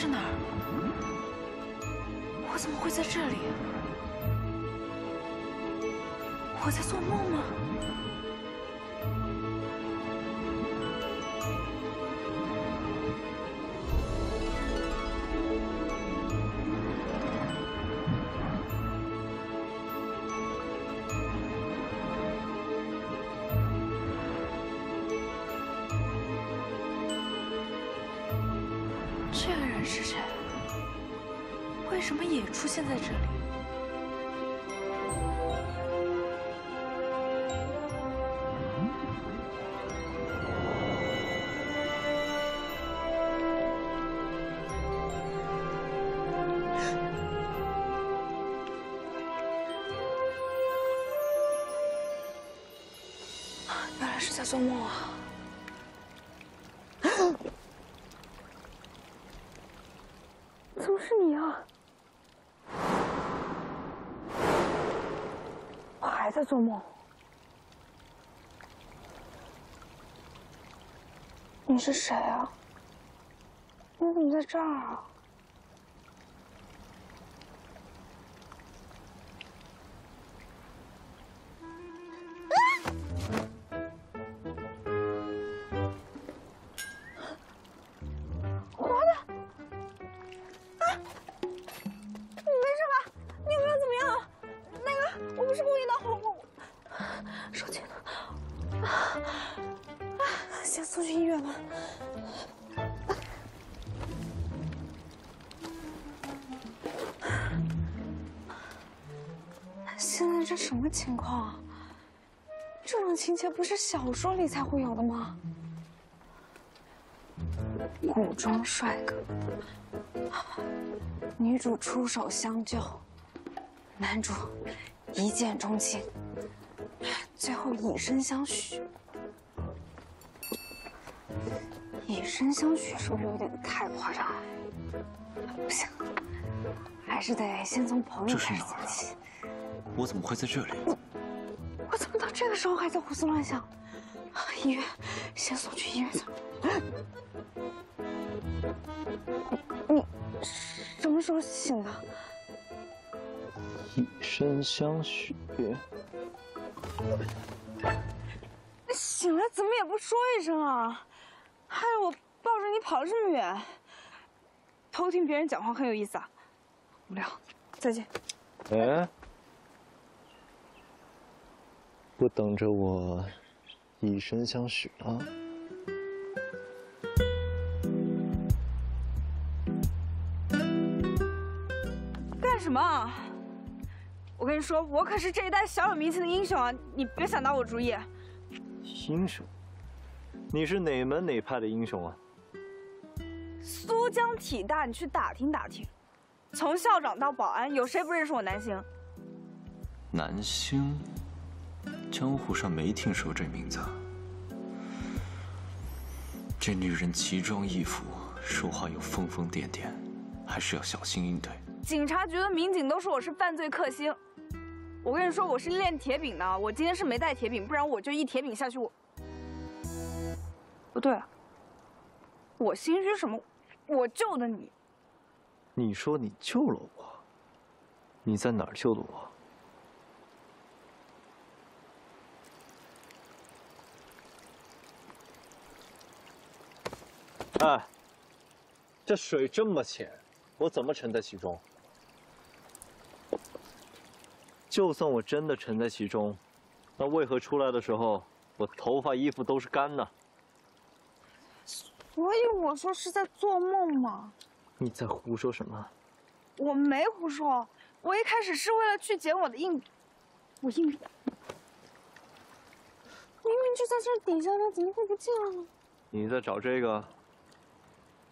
是哪儿？我怎么会在这里？我在做梦吗？现在这里？原来是在做梦啊！怎么是你啊？我还在做梦。你是谁啊？你怎么在这儿啊？情况？这种情节不是小说里才会有的吗？古装帅哥，女主出手相救，男主一见钟情，最后以身相许。以身相许是不是有点太夸张了？不行，还是得先从朋友开始这是哪儿啊做起。我怎么会在这里？我怎么到这个时候还在胡思乱想？啊医院，先送去医院去。你什么时候醒的？以身相许，你醒了怎么也不说一声啊？害我抱着你跑了这么远，偷听别人讲话很有意思啊。无聊，再见。哎，不等着我以身相许啊？干什么啊？我跟你说，我可是这一代小有名气的英雄啊！你别想打我主意。英雄？你是哪门哪派的英雄啊？苏江体大，你去打听打听。从校长到保安，有谁不认识我南星？南星，江湖上没听说这名字。这女人奇装异服，说话又疯疯癫癫，还是要小心应对。警察局的民警都说我是犯罪克星。我跟你说，我是练铁饼的。我今天是没带铁饼，不然我就一铁饼下去我。不对，我心虚什么？我救的你。你说你救了我，你在哪儿救的我？哎，这水这么浅，我怎么沉在其中？就算我真的沉在其中，那为何出来的时候，我头发、衣服都是干的？所以我说是在做梦嘛。你在胡说什么？我没胡说，我一开始是为了去捡我的硬币，我硬币明明就在这底下它，怎么会不见了呢？你在找这个？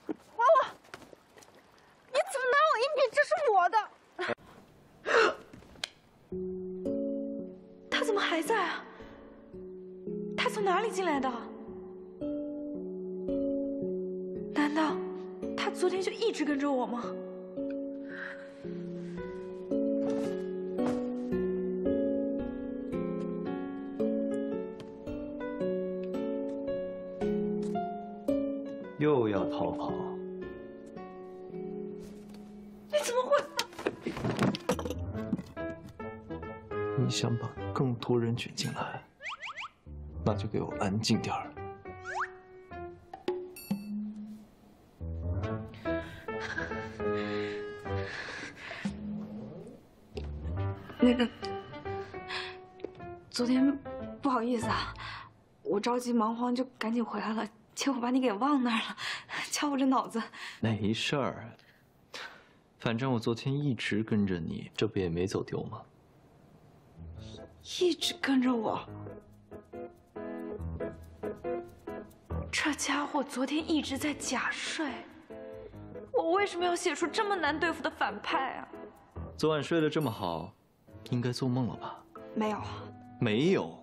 还我！你怎么拿我硬币？这是我的。他怎么还在啊？他从哪里进来的？难道他昨天就一直跟着我吗？又要逃跑？想把更多人卷进来，那就给我安静点儿。那个，昨天不好意思啊，我着急忙慌就赶紧回来了，结果把你给忘那儿了，瞧我这脑子。没事儿，反正我昨天一直跟着你，这不也没走丢吗？一直跟着我，这家伙昨天一直在假睡，我为什么要写出这么难对付的反派啊？昨晚睡得这么好，应该做梦了吧？没有，没有，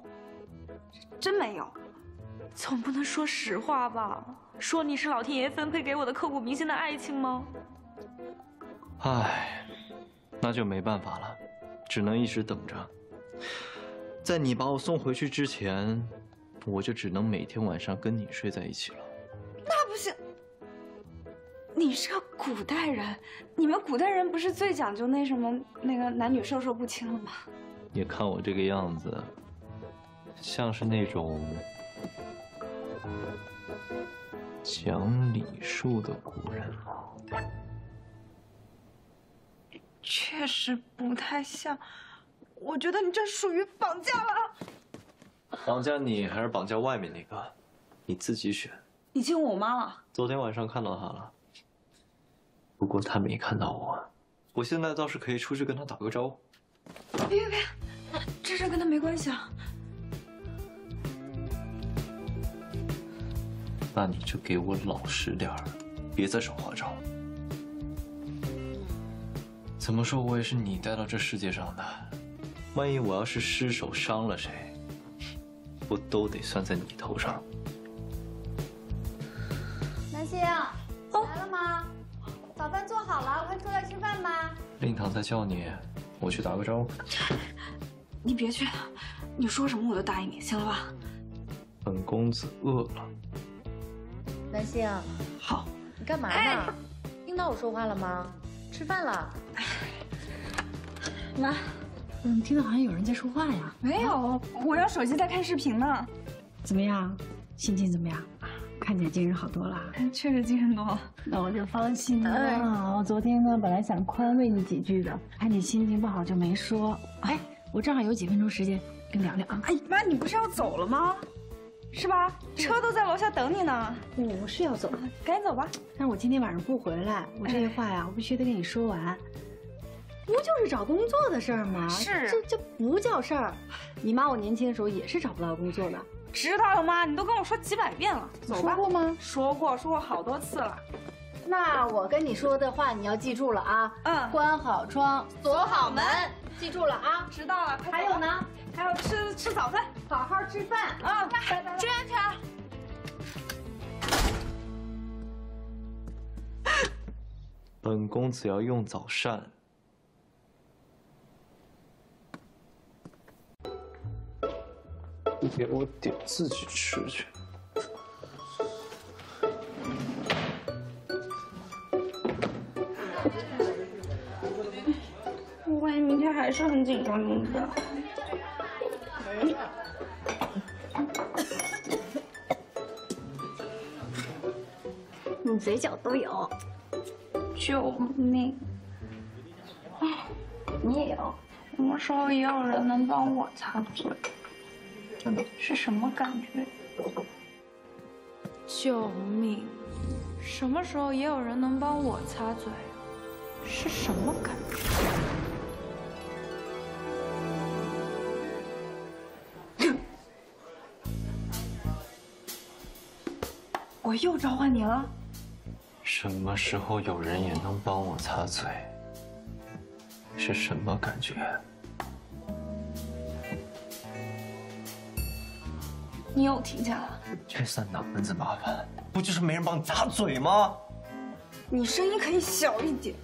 真没有，总不能说实话吧？说你是老天爷分配给我的刻骨铭心的爱情吗？唉，那就没办法了，只能一直等着。在你把我送回去之前，我就只能每天晚上跟你睡在一起了。那不行，你是个古代人，你们古代人不是最讲究那什么那个男女授受不亲了吗？你看我这个样子，像是那种讲礼数的古人吗？确实不太像。我觉得你这属于绑架了。绑架你还是绑架外面那个？你自己选。你亲我妈了？昨天晚上看到她了，不过她没看到我。我现在倒是可以出去跟她打个招呼。别别别，这事跟她没关系啊。那你就给我老实点儿，别再耍花招。怎么说，我也是你带到这世界上的。万一我要是失手伤了谁，不都得算在你头上？南星，来了吗？早饭做好了，快出来吃饭吧。令堂在叫你，我去打个招呼。你别去，你说什么我都答应你，行了吧？本公子饿了。南星，好，你干嘛呢？听到我说话了吗？吃饭了。妈。怎么听到好像有人在说话呀？没有，我用手机在看视频呢。怎么样，心情怎么样？看起来精神好多了。确实精神多了，那我就放心了。我昨天呢，本来想宽慰你几句的，看你心情不好就没说。哎，我正好有几分钟时间跟你聊聊啊。哎，妈，你不是要走了吗？是吧？车都在楼下等你呢。我是要走，赶紧走吧。但是我今天晚上不回来，我这些话呀，我必须得跟你说完。不就是找工作的事儿吗？是，这这不叫事儿。你妈我年轻的时候也是找不到工作的。知道了吗？你都跟我说几百遍了。走吧。说过吗？说过，说过好多次了。那我跟你说的话你要记住了啊。嗯。关好窗，锁好门，记住了啊。知道了。还有呢？还有吃吃早饭，好好吃饭啊。拜拜。注意安全。本公子要用早膳。不给我点，自己吃去。我万一明天还是很紧张怎么办？你嘴角都有。救命！啊，你也有？什么时候也有人能帮我擦嘴？是什么感觉？救命！什么时候也有人能帮我擦嘴？是什么感觉？我又召唤你了。什么时候有人也能帮我擦嘴？是什么感觉？你又听见了？这算哪门子麻烦？不就是没人帮你擦嘴吗？你声音可以小一点。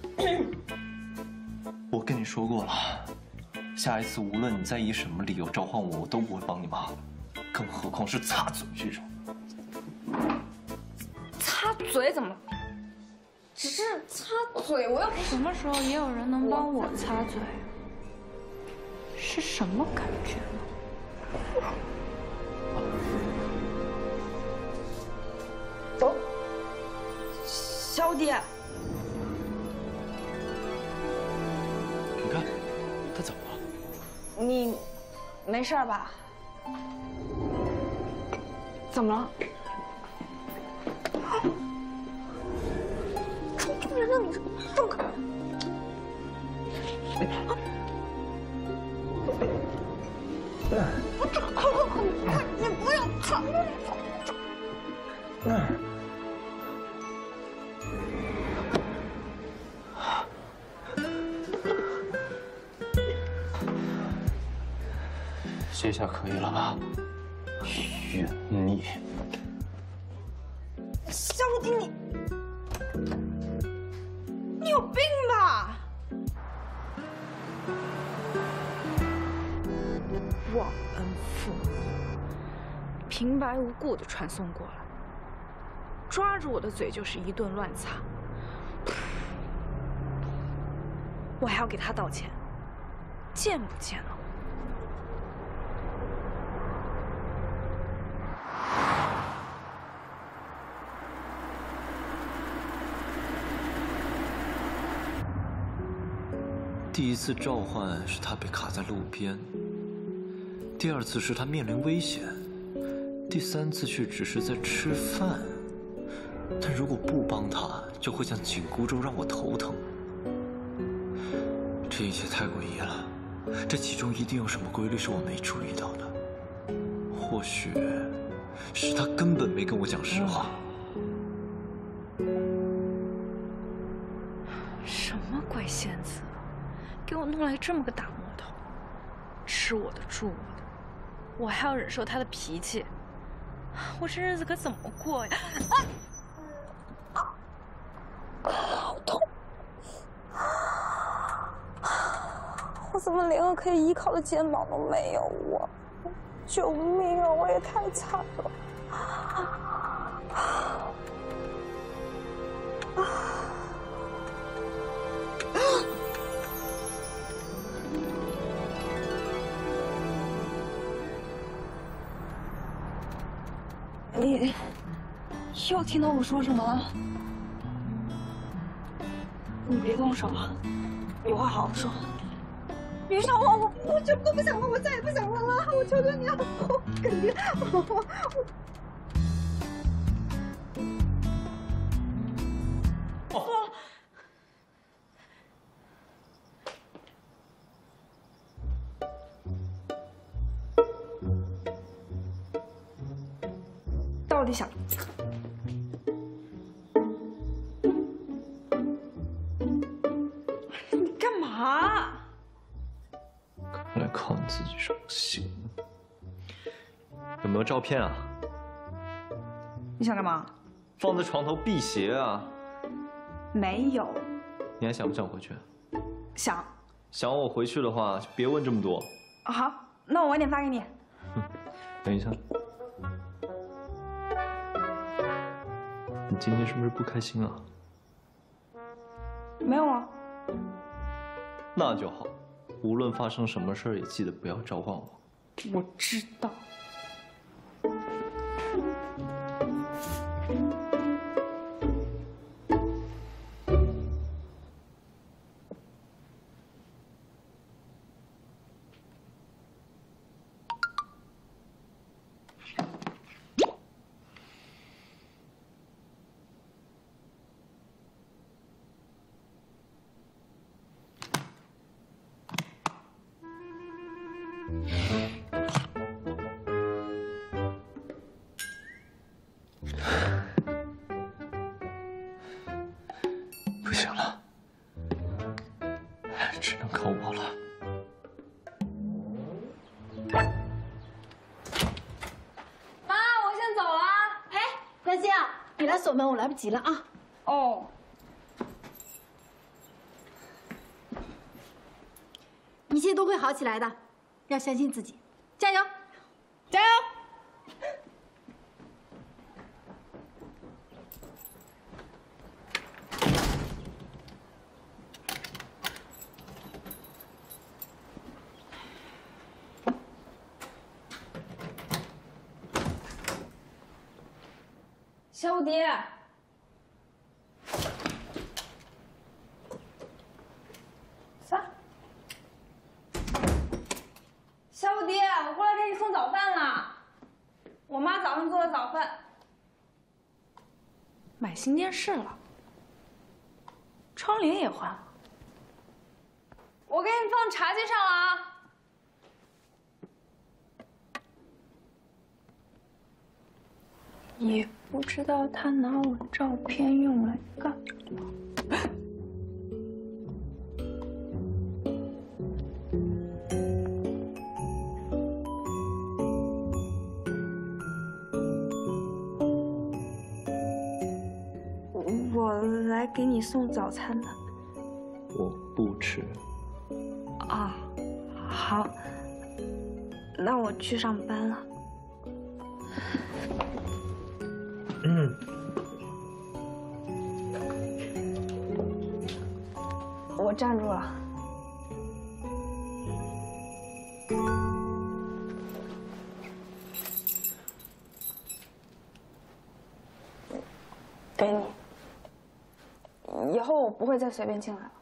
我跟你说过了，下一次无论你再以什么理由召唤我，我都不会帮你忙更何况是擦嘴这种。擦嘴怎么？只是擦嘴，我又不什么时候也有人能帮我擦嘴？是什么感觉呢？走。小姐，你看，他怎么了？你没事吧？怎么了？臭丢人的你，这么可快快你不要吵！这下可以了吧？怨你！小弟你，你有病吧？忘恩负义，平白无故的传送过来，抓住我的嘴就是一顿乱擦。我还要给他道歉，贱不贱啊？第一次召唤是他被卡在路边，第二次是他面临危险，第三次却只是在吃饭。但如果不帮他，就会像紧箍咒让我头疼。这一切太诡异了，这其中一定有什么规律是我没注意到的。或许是他根本没跟我讲实话。什么鬼仙子，给我弄来这么个大魔头，吃我的住我的，我还要忍受他的脾气，我这日子可怎么过呀？啊好痛！我怎么连个可以依靠的肩膀都没有我？救命啊！我也太惨了。啊你又听到我说什么了？你别动手，有话好好说。别杀我，我我什么都不想了，我再也不想问了，我求求你了，我肯定，我我。照片啊？你想干嘛？放在床头辟邪啊！没有，你还想不想回去？想。想我回去的话，就别问这么多。好，那我晚点发给你。等一下，你今天是不是不开心啊？没有啊。那就好，无论发生什么事儿，也记得不要召唤我。我知道。锁门，我来不及了啊。哦。一切都会好起来的，要相信自己，加油！加油！小五迪，啥？小五迪，我过来给你送早饭了。我妈早上做的早饭。新电视了，窗帘也换了。我给你放茶几上了啊。也不知道他拿我照片用来干送早餐的。我不吃。啊，好，那我去上班了。嗯，我站住了。会再随便进来了。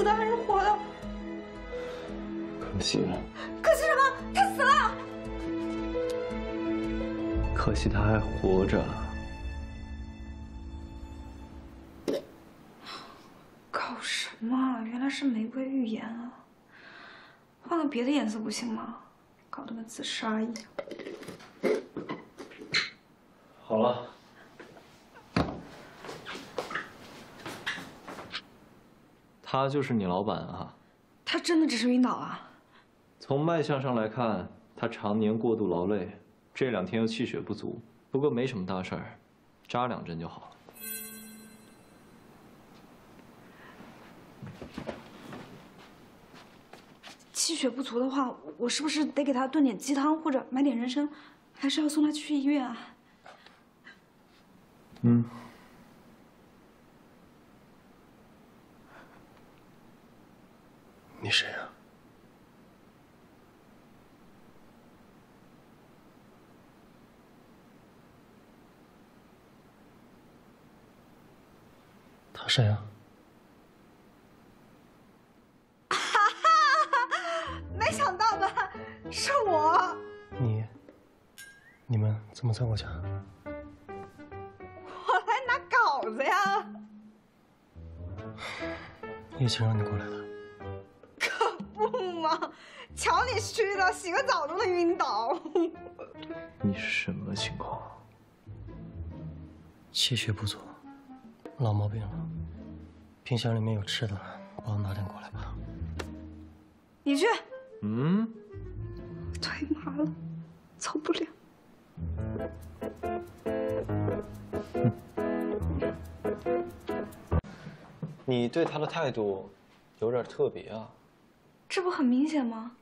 死的还是活的？可惜了，可惜什么？他死了！可惜他还活着。搞什么啊？原来是玫瑰预言啊！换个别的颜色不行吗？搞得跟自杀一样。好了，他就是你老板啊。他真的只是晕倒啊？从脉象上来看，他常年过度劳累，这两天又气血不足。不过没什么大事儿，扎两针就好了。气血不足的话，我是不是得给他炖点鸡汤，或者买点人参，还是要送他去医院啊？嗯。你谁啊？他谁啊？没想到吧？是我。你，你们怎么在我家？我来拿稿子呀。叶青让你过来的。瞧你虚的，洗个澡都能晕倒。你什么情况？气血不足，老毛病了。冰箱里面有吃的，帮我拿点过来吧。你去。嗯。腿麻了，走不了。你对他的态度有点特别啊。这不很明显吗？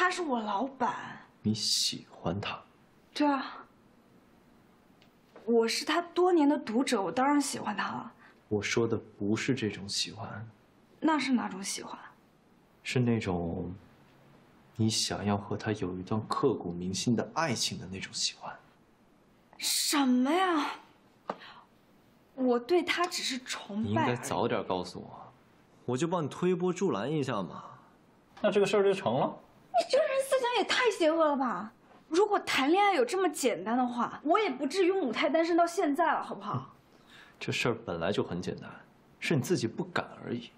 他是我老板。你喜欢他？对啊。我是他多年的读者，我当然喜欢他了。我说的不是这种喜欢。那是哪种喜欢？是那种你想要和他有一段刻骨铭心的爱情的那种喜欢。什么呀？我对他只是崇拜。你应该早点告诉我，我就帮你推波助澜一下嘛。那这个事儿就成了。你这个人思想也太邪恶了吧！如果谈恋爱有这么简单的话，我也不至于母胎单身到现在了，好不好？这事儿本来就很简单，是你自己不敢而已。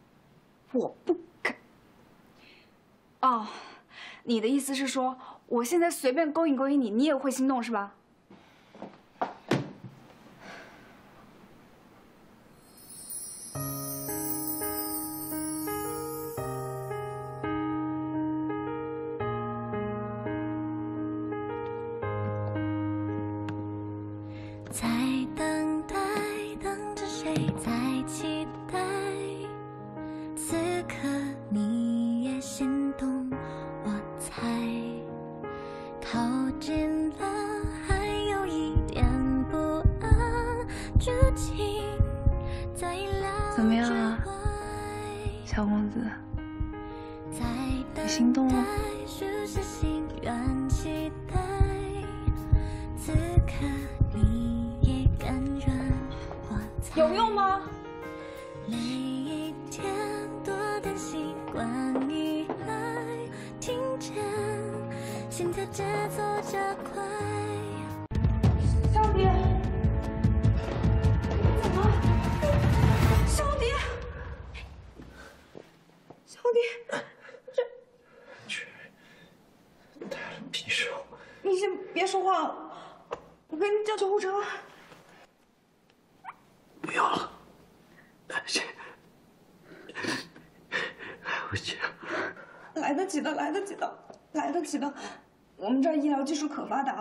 我不敢。哦，你的意思是说，我现在随便勾引勾引你，你也会心动是吧？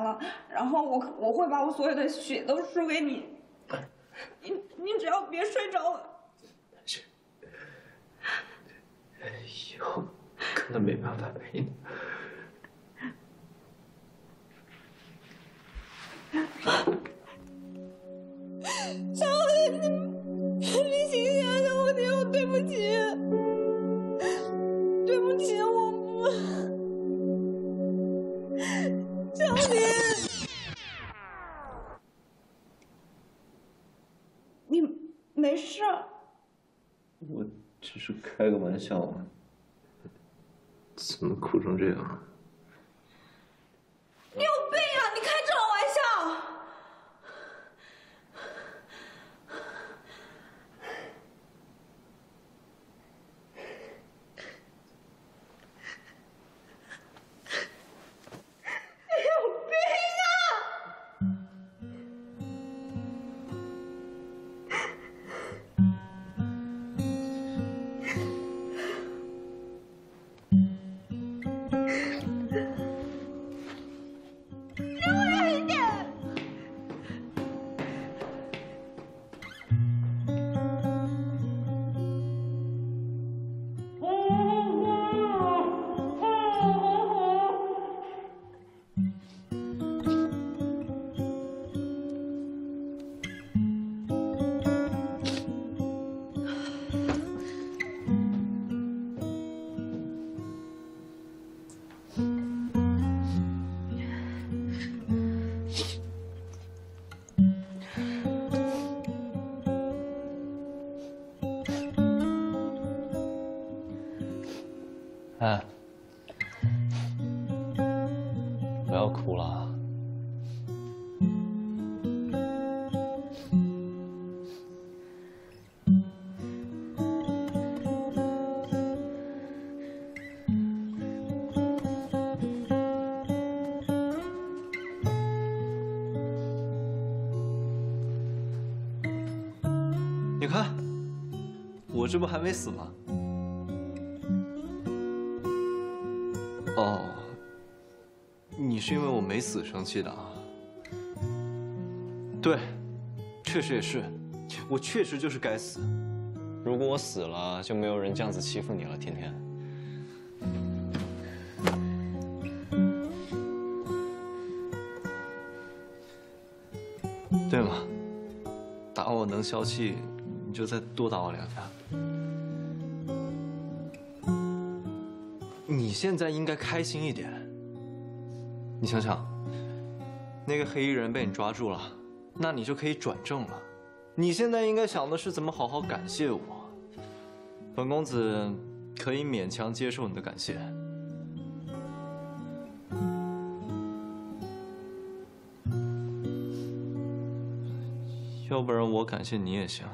了，然后我我会把我所有的血都输给你，你你只要别睡着了。以后可能没办法陪你。小迪，你你醒醒啊！小迪，我对不起，对不起，我不，你没事？我只是开个玩笑嘛，怎么哭成这样？你有病这不还没死吗？哦，你是因为我没死生气的啊？对，确实也是，我确实就是该死。如果我死了，就没有人这样子欺负你了，天天。对吗？打我能消气，你就再多打我两下。你现在应该开心一点。你想想，那个黑衣人被你抓住了，那你就可以转正了。你现在应该想的是怎么好好感谢我。本公子可以勉强接受你的感谢，要不然我感谢你也行。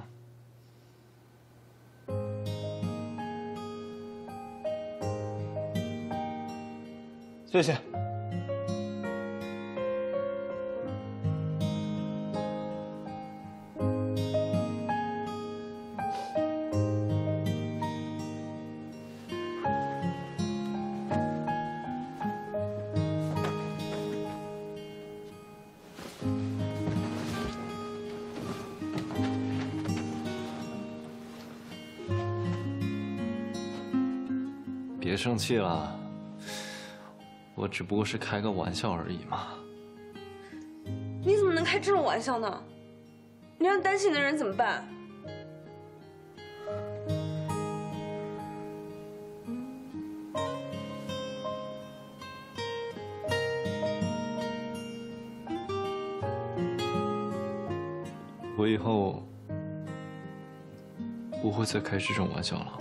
谢谢。别生气了，我只不过是开个玩笑而已嘛。你怎么能开这种玩笑呢？你让担心你的人怎么办？我以后不会再开这种玩笑了。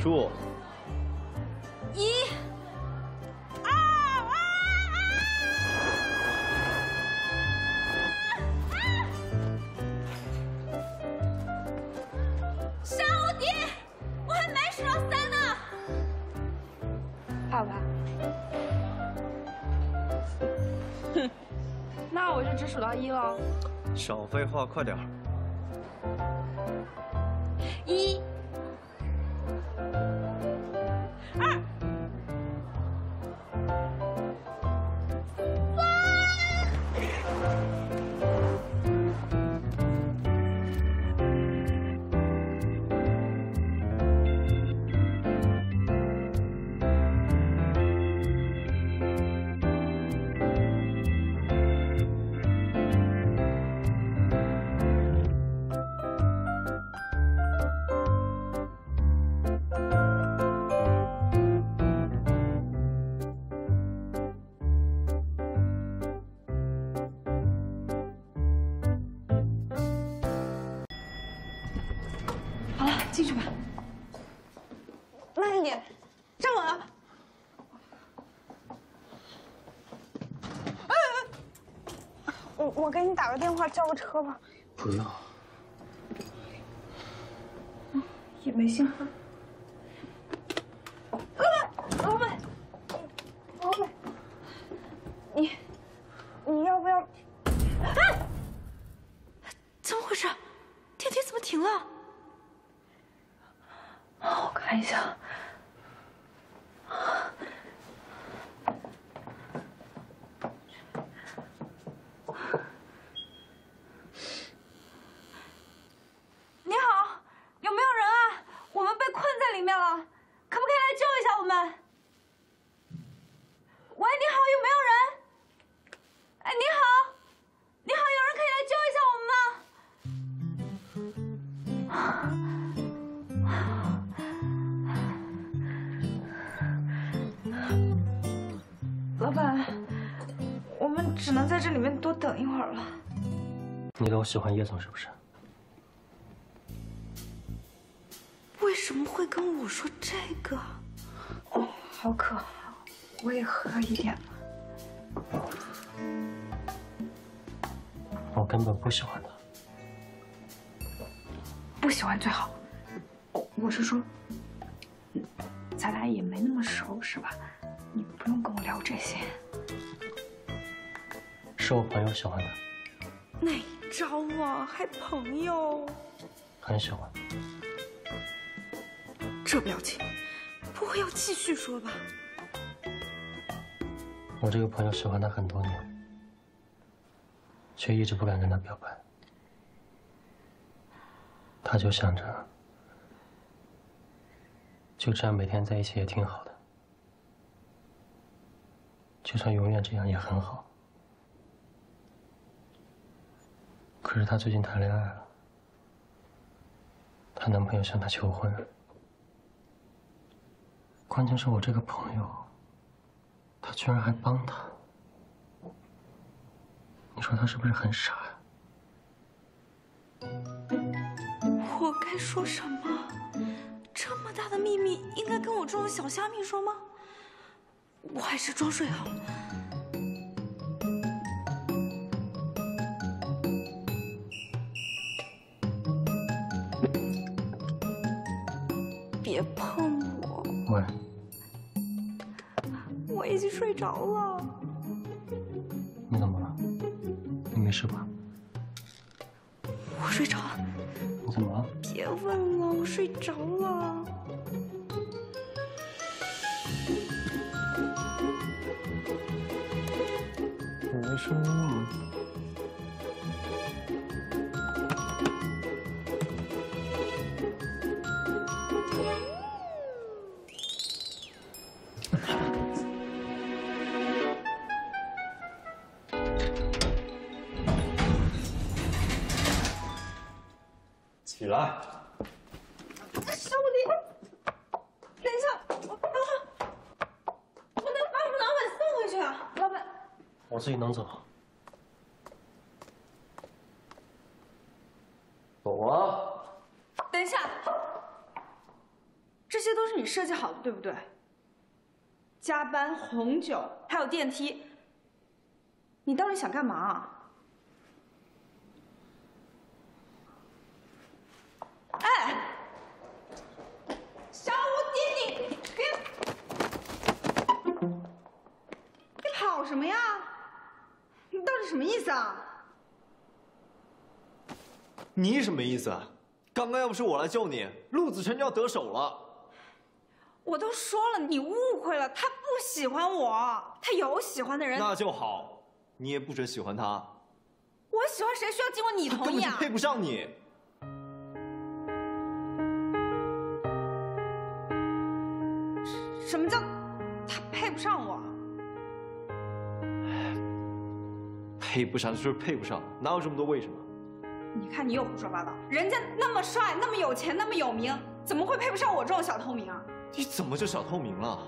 数数，一、二、啊啊！小无敌，我还没数到三呢。怕不怕？哼，那我就只数到一了。少废话，快点儿。我我给你打个电话叫个车吧。不用。也没信号。你都喜欢叶总是不是？为什么会跟我说这个？哦，好渴，我也喝一点吧。我根本不喜欢他。不喜欢最好。我是说，嗯咱俩也没那么熟，是吧？你不用跟我聊这些。是我朋友喜欢他，哪招啊？还朋友？很喜欢。这表情，不会要继续说吧？我这个朋友喜欢他很多年，却一直不敢跟他表白。他就想着，就这样每天在一起也挺好的，就算永远这样也很好。可是她最近谈恋爱了，她男朋友向她求婚，关键是我这个朋友，他居然还帮她。你说他是不是很傻呀、我该说什么？这么大的秘密，应该跟我这种小虾米说吗？我还是装睡好了。着了。你怎么了？你没事吧？我睡着了，你怎么了？别问了，我睡着了。没声音。自己能走。走啊！等一下，这些都是你设计好的，对不对？加班、红酒，还有电梯，你到底想干嘛？你什么意思？啊？刚刚要不是我来救你，陆子辰就要得手了。我都说了，你误会了，他不喜欢我，他有喜欢的人。那就好，你也不准喜欢他，我喜欢谁需要经过你同意啊？根本就配不上你。什么叫他配不上我？配不上就是配不上，哪有这么多为什么？你看你又胡说八道，人家那么帅，那么有钱，那么有名，怎么会配不上我这种小透明啊？你怎么就小透明了？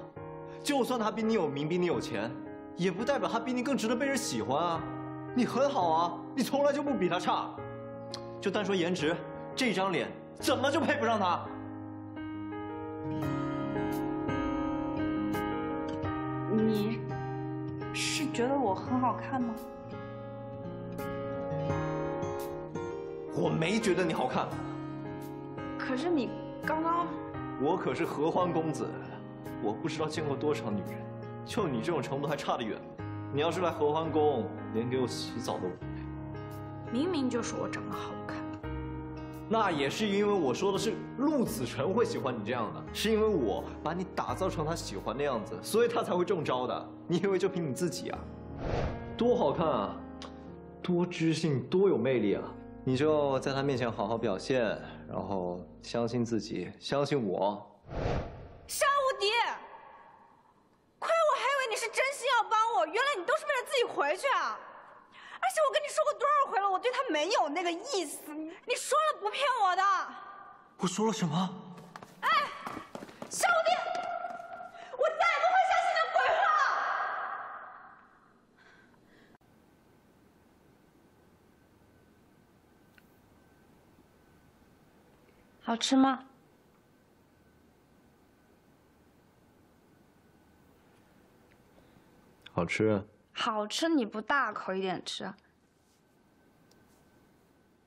就算他比你有名，比你有钱，也不代表他比你更值得被人喜欢啊！你很好啊，你从来就不比他差。就单说颜值，这张脸怎么就配不上他？你是觉得我很好看吗？我没觉得你好看，可是你刚刚我可是合欢公子，我不知道见过多少女人，就你这种程度还差得远。你要是来合欢宫，连给我洗澡都不配。明明就是我长得好看，那也是因为我说的是陆子辰会喜欢你这样的，是因为我把你打造成他喜欢的样子，所以他才会中招的。你以为就凭你自己啊？多好看啊，多知性，多有魅力啊！你就在他面前好好表现，然后相信自己，相信我。沙无敌，亏我还以为你是真心要帮我，原来你都是为了自己回去啊！而且我跟你说过多少回了，我对他没有那个意思，你说了不骗我的。我说了什么？哎，沙无敌，我再也不会相信你的鬼话。好吃吗？好吃。好吃，你不大口一点吃？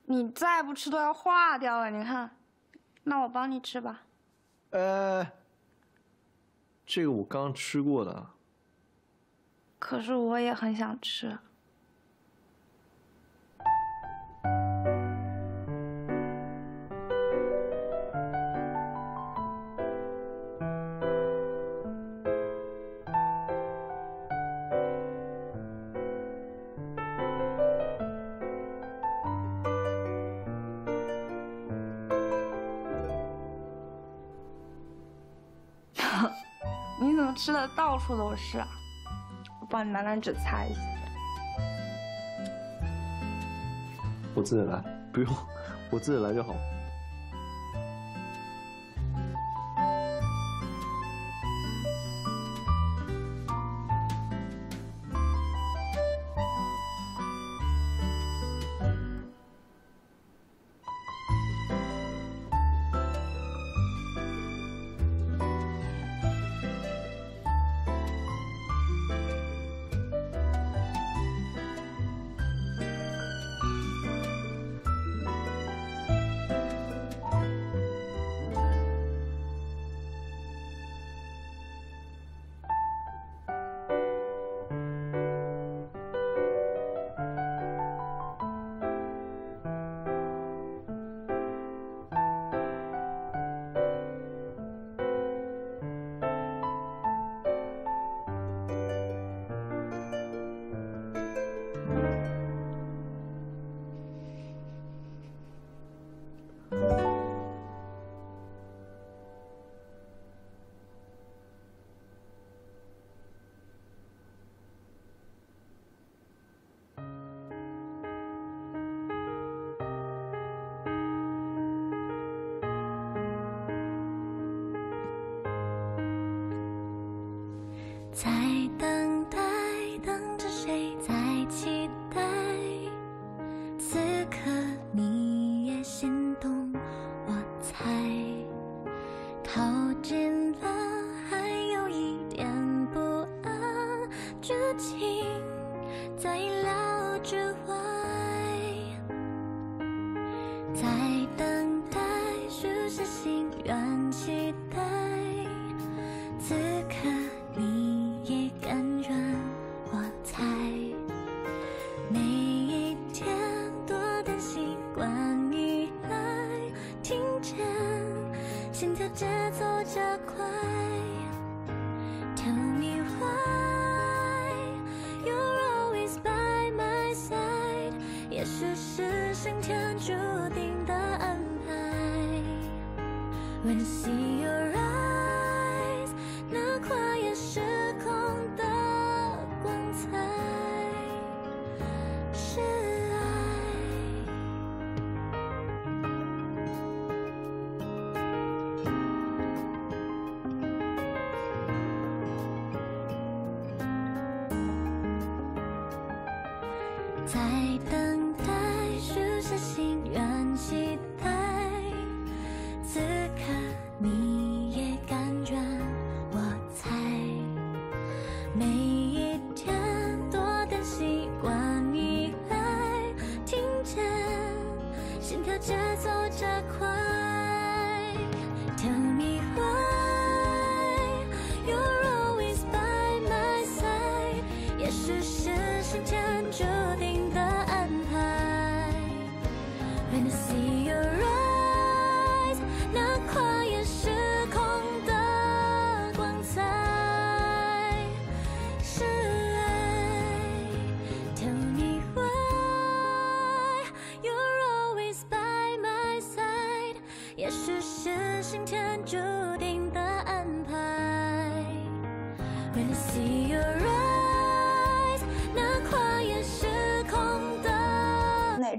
你再不吃都要化掉了。你看，那我帮你吃吧。呃，这个我刚吃过的。可是我也很想吃。到处都是啊？我帮你拿张纸擦一下。我自己来，不用，我自己来就好。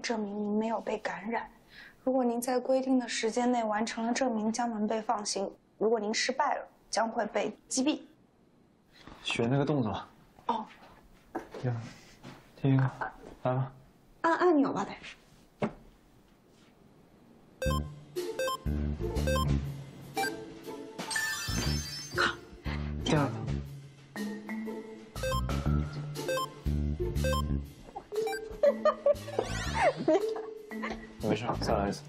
证明您没有被感染。如果您在规定的时间内完成了证明，将能被放行；如果您失败了，将会被击毙。学那个动作。没事，再来一次。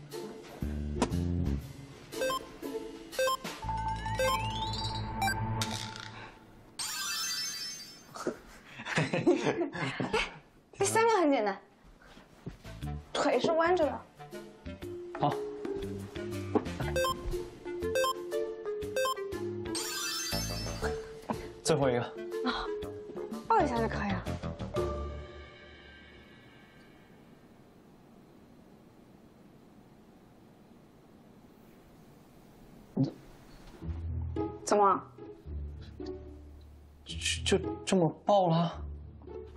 这么抱了？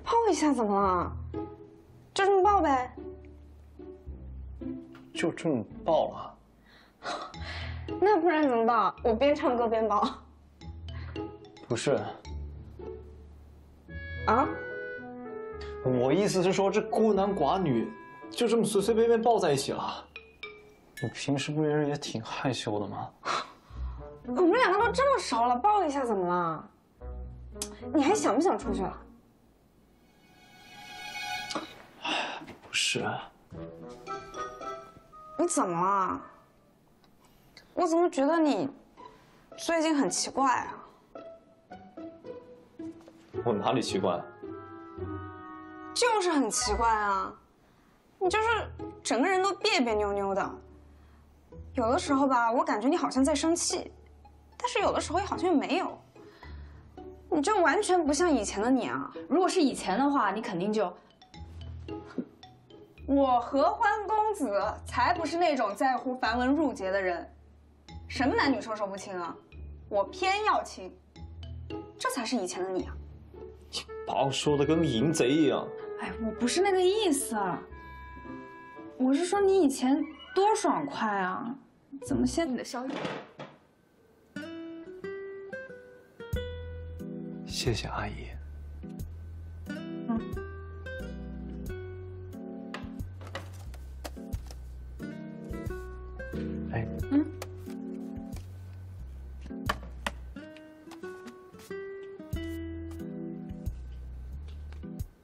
抱一下怎么了？就这么抱呗。就这么抱了？那不然怎么抱？我边唱歌边抱。不是。啊？我意思是说，这孤男寡女就这么随随便便抱在一起了。你平时不是也挺害羞的吗？我们两个都这么熟了，抱一下怎么了？你还想不想出去了？不是。你怎么了？我怎么觉得你最近很奇怪啊？我哪里奇怪？就是很奇怪啊！你就是整个人都别别扭扭的。有的时候吧，我感觉你好像在生气，但是有的时候也好像没有。你这完全不像以前的你啊！如果是以前的话，你肯定就……我合欢公子才不是那种在乎繁文缛节的人，什么男女授受不亲啊，我偏要亲，这才是以前的你啊！你把我说的跟淫贼一样。哎，我不是那个意思，我是说你以前多爽快啊，怎么现在的宵夜？谢谢阿姨。嗯。哎。嗯。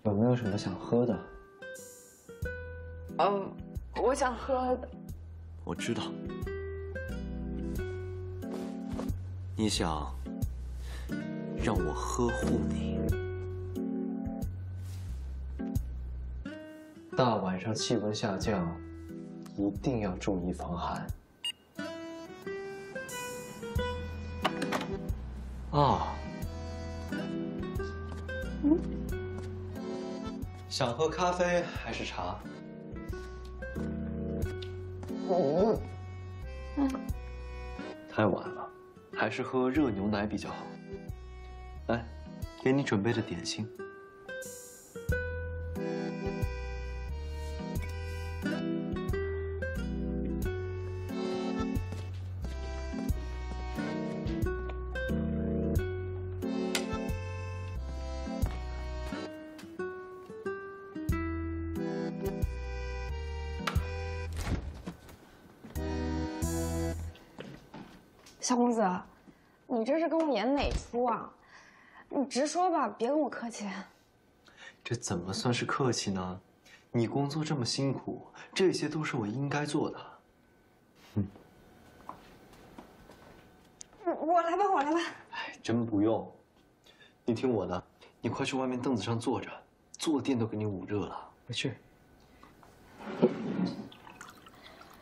有没有什么想喝的？嗯，我想喝。我知道。你想让我呵护你？大晚上气温下降，一定要注意防寒。啊。嗯。想喝咖啡还是茶？嗯。嗯。太晚了。还是喝热牛奶比较好。给你准备的点心。你直说吧，别跟我客气。这怎么算是客气呢？你工作这么辛苦，这些都是我应该做的。嗯，我来吧，我来吧。哎，真不用。你听我的，你快去外面凳子上坐着，坐垫都给你捂热了。快去。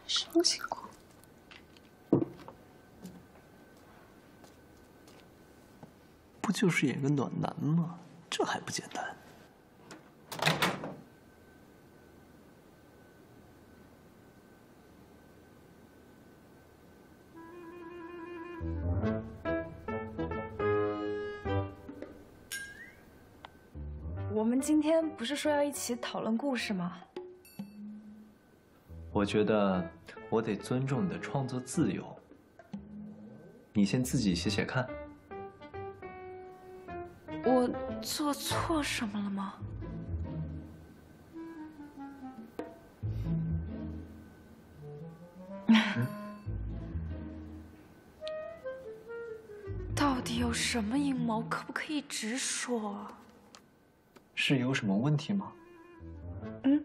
什么情况？不就是演个暖男吗？这还不简单。我们今天不是说要一起讨论故事吗？我觉得我得尊重你的创作自由。你先自己写写看。我做错什么了吗？到底有什么阴谋？可不可以直说？是有什么问题吗？嗯，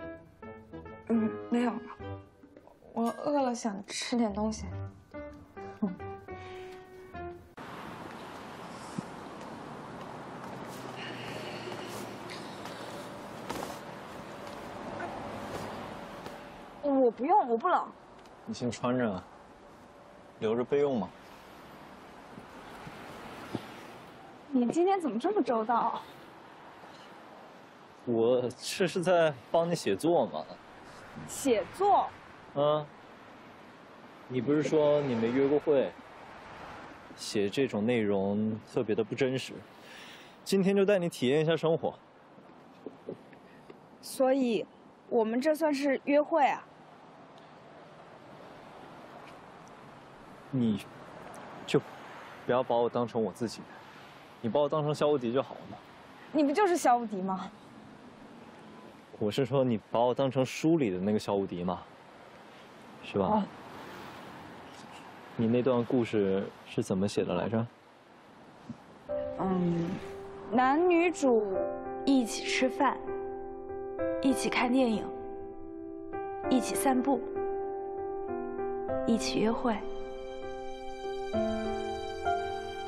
嗯，没有。我饿了，想吃点东西。我不用，我不冷。你先穿着，留着备用嘛。你今天怎么这么周到？我这是在帮你写作嘛。写作？嗯。你不是说你没约过会？写这种内容特别的不真实。今天就带你体验一下生活。所以，我们这算是约会啊？你，就不要把我当成我自己，你把我当成肖无敌就好了嘛。你不就是肖无敌吗？我是说，你把我当成书里的那个肖无敌嘛，是吧？哦。你那段故事是怎么写的来着？嗯，男女主一起吃饭，一起看电影，一起散步，一起约会。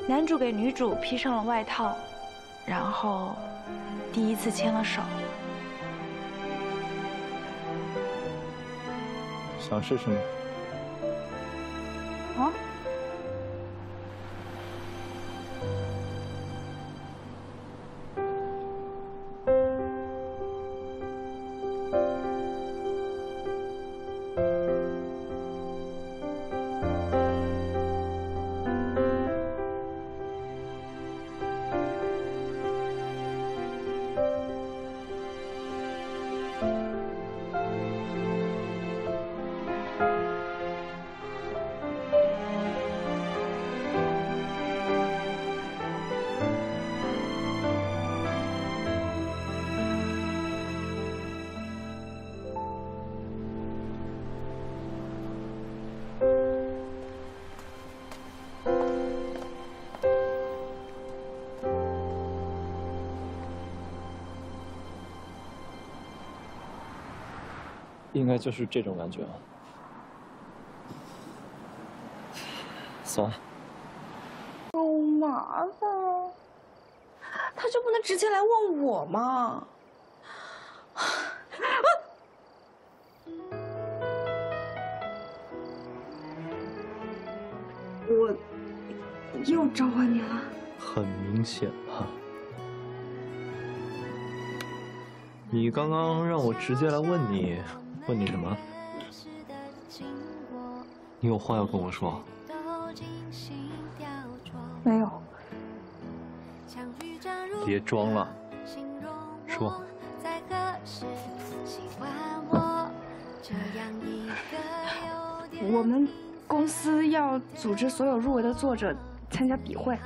男主给女主披上了外套，然后第一次牵了手。想试试吗？啊？应该就是这种感觉。算了。好麻烦啊！他就不能直接来问我吗？我又召唤你了。很明显啊。你刚刚让我直接来问你。问你什么？你有话要跟我说？没有。别装了，说。我们公司要组织所有入围的作者参加笔会，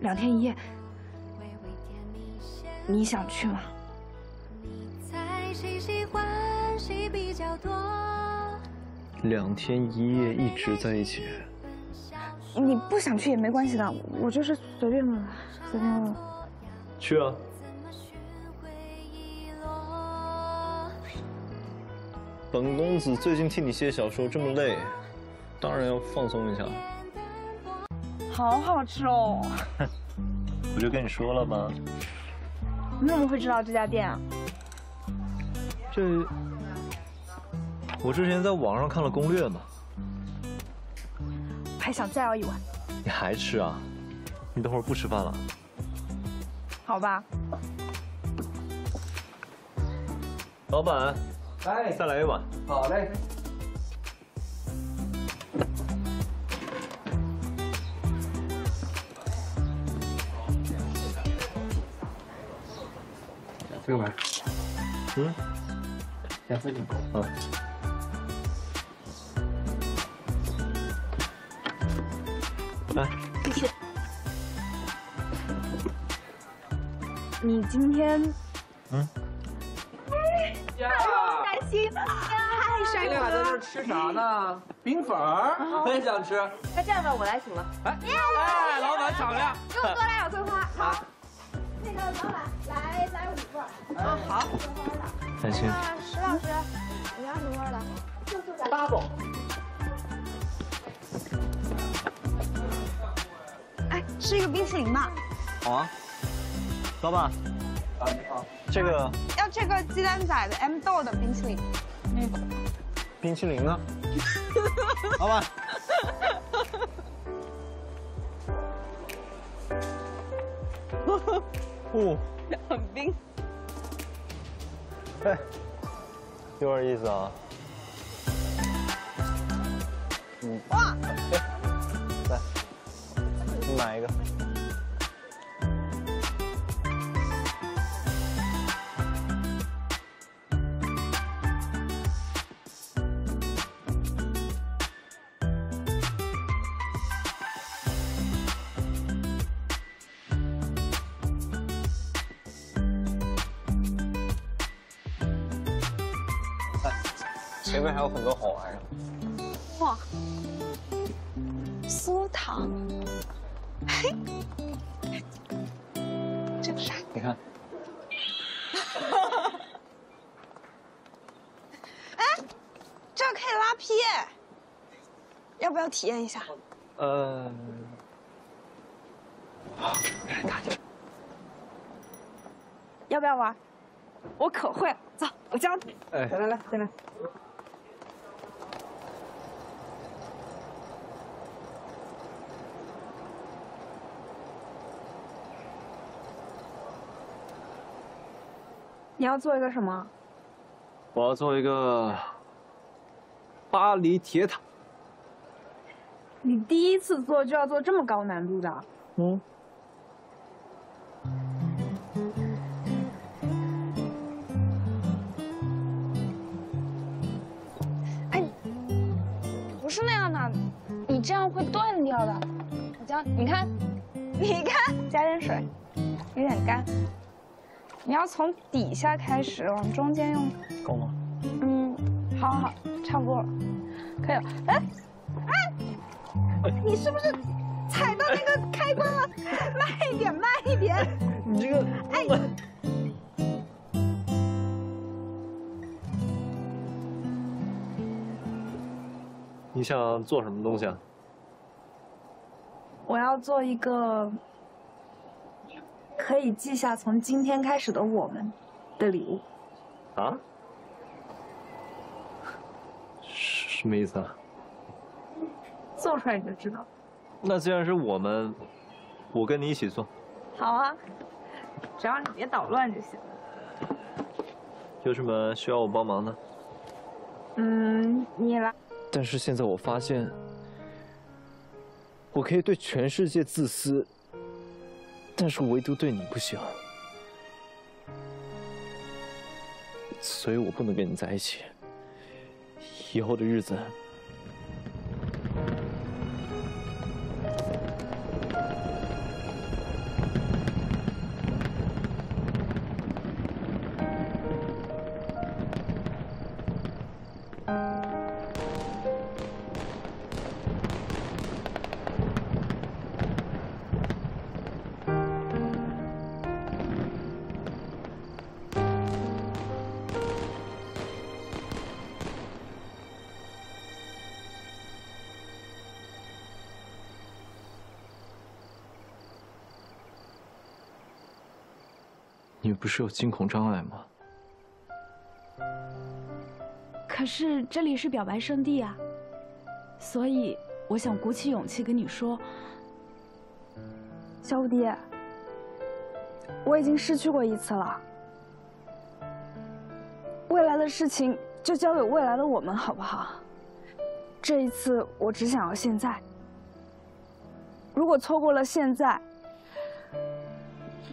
两天一夜。你想去吗？两天一夜一直在一起。你不想去也没关系的，我就是随便问，随便问。去啊！本公子最近替你写小说这么累，当然要放松一下。好好吃哦！不就跟你说了吗。你怎么会知道这家店啊？这。我之前在网上看了攻略嘛，还想再要一碗？你还吃啊？你等会儿不吃饭了？好吧。老板，哎，再来一碗。好嘞。这个吧。嗯，加这个。嗯。来，谢谢。你今天，嗯，呀，开心，太帅你俩在这吃啥呢？冰粉儿，我也想吃。那这样吧，我来请了。哎，哎，老板敞亮。给我多来点桂花。好。那个老板，来来五份。嗯，好。开心。石老师，你要什么味的？就就咱。八宝。吃一个冰淇淋吧。好啊。老板。啊，你好。这个。要这个鸡蛋仔的 M 豆的冰淇淋。嗯。冰淇淋呢？老板。哦，很冰。哎，有点意思啊。嗯。哇！买一个。体验一下？呃，好，大姐，要不要玩？我可会了，走，我教你。哎，来来来，进来。你要做一个什么？我要做一个巴黎铁塔。你第一次做就要做这么高难度的？嗯。哎，不是那样的，你这样会断掉的。我教你看，你看，加点水，有点干。你要从底下开始，往中间用。够吗？嗯，好，好，好，差不多了，可以了。哎，哎，你是不是踩到那个开关了？慢一点，慢一点。你这个，哎，你想做什么东西啊？我要做一个可以记下从今天开始的我们的礼物。啊？什什么意思啊？做出来你就知道。那既然是我们，我跟你一起做。好啊，只要你别捣乱就行。有什么需要我帮忙的？嗯，你来。但是现在我发现，我可以对全世界自私，但是唯独对你不行，所以我不能跟你在一起。以后的日子，是有惊恐障碍吗？可是这里是表白圣地啊，所以我想鼓起勇气跟你说，小五弟，我已经失去过一次了，未来的事情就交给未来的我们，好不好？这一次我只想要现在，如果错过了现在，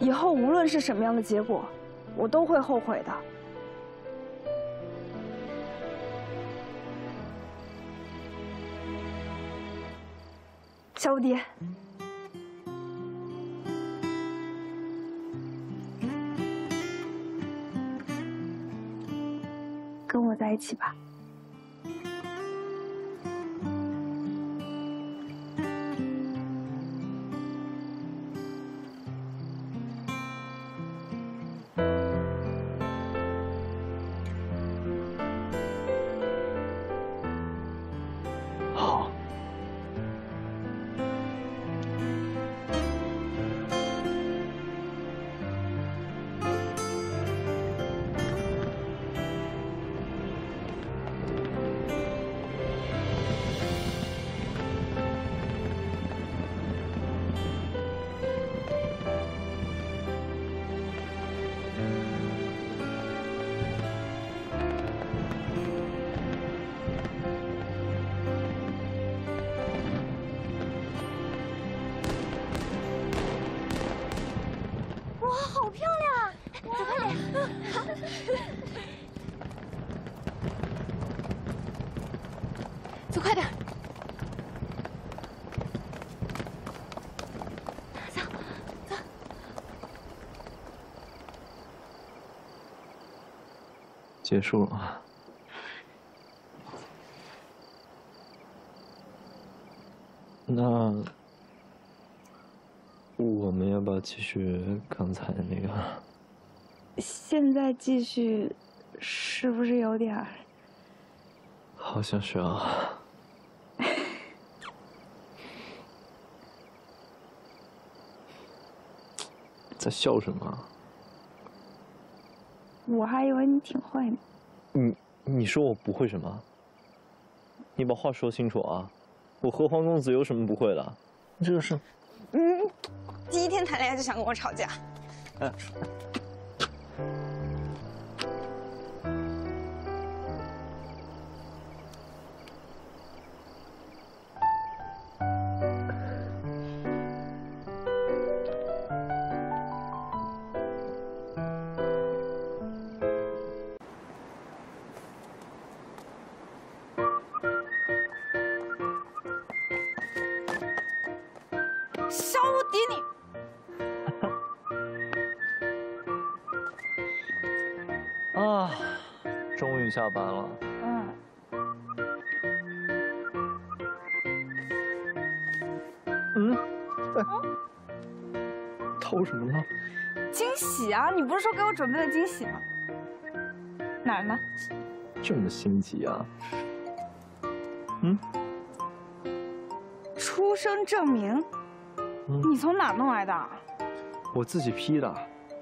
以后无论是什么样的结果，我都会后悔的。小蝴蝶，跟我在一起吧。结束了啊。那我们要不要继续刚才那个？现在继续，是不是有点儿？好像是啊。在笑什么？我还以为你挺会呢。你你说我不会什么？你把话说清楚啊！我和黄公子有什么不会的？这个是，嗯，第一天谈恋爱就想跟我吵架。哎，我准备的惊喜吗？哪儿呢？这么心急啊？嗯，出生证明？嗯你从哪儿弄来的？我自己批的。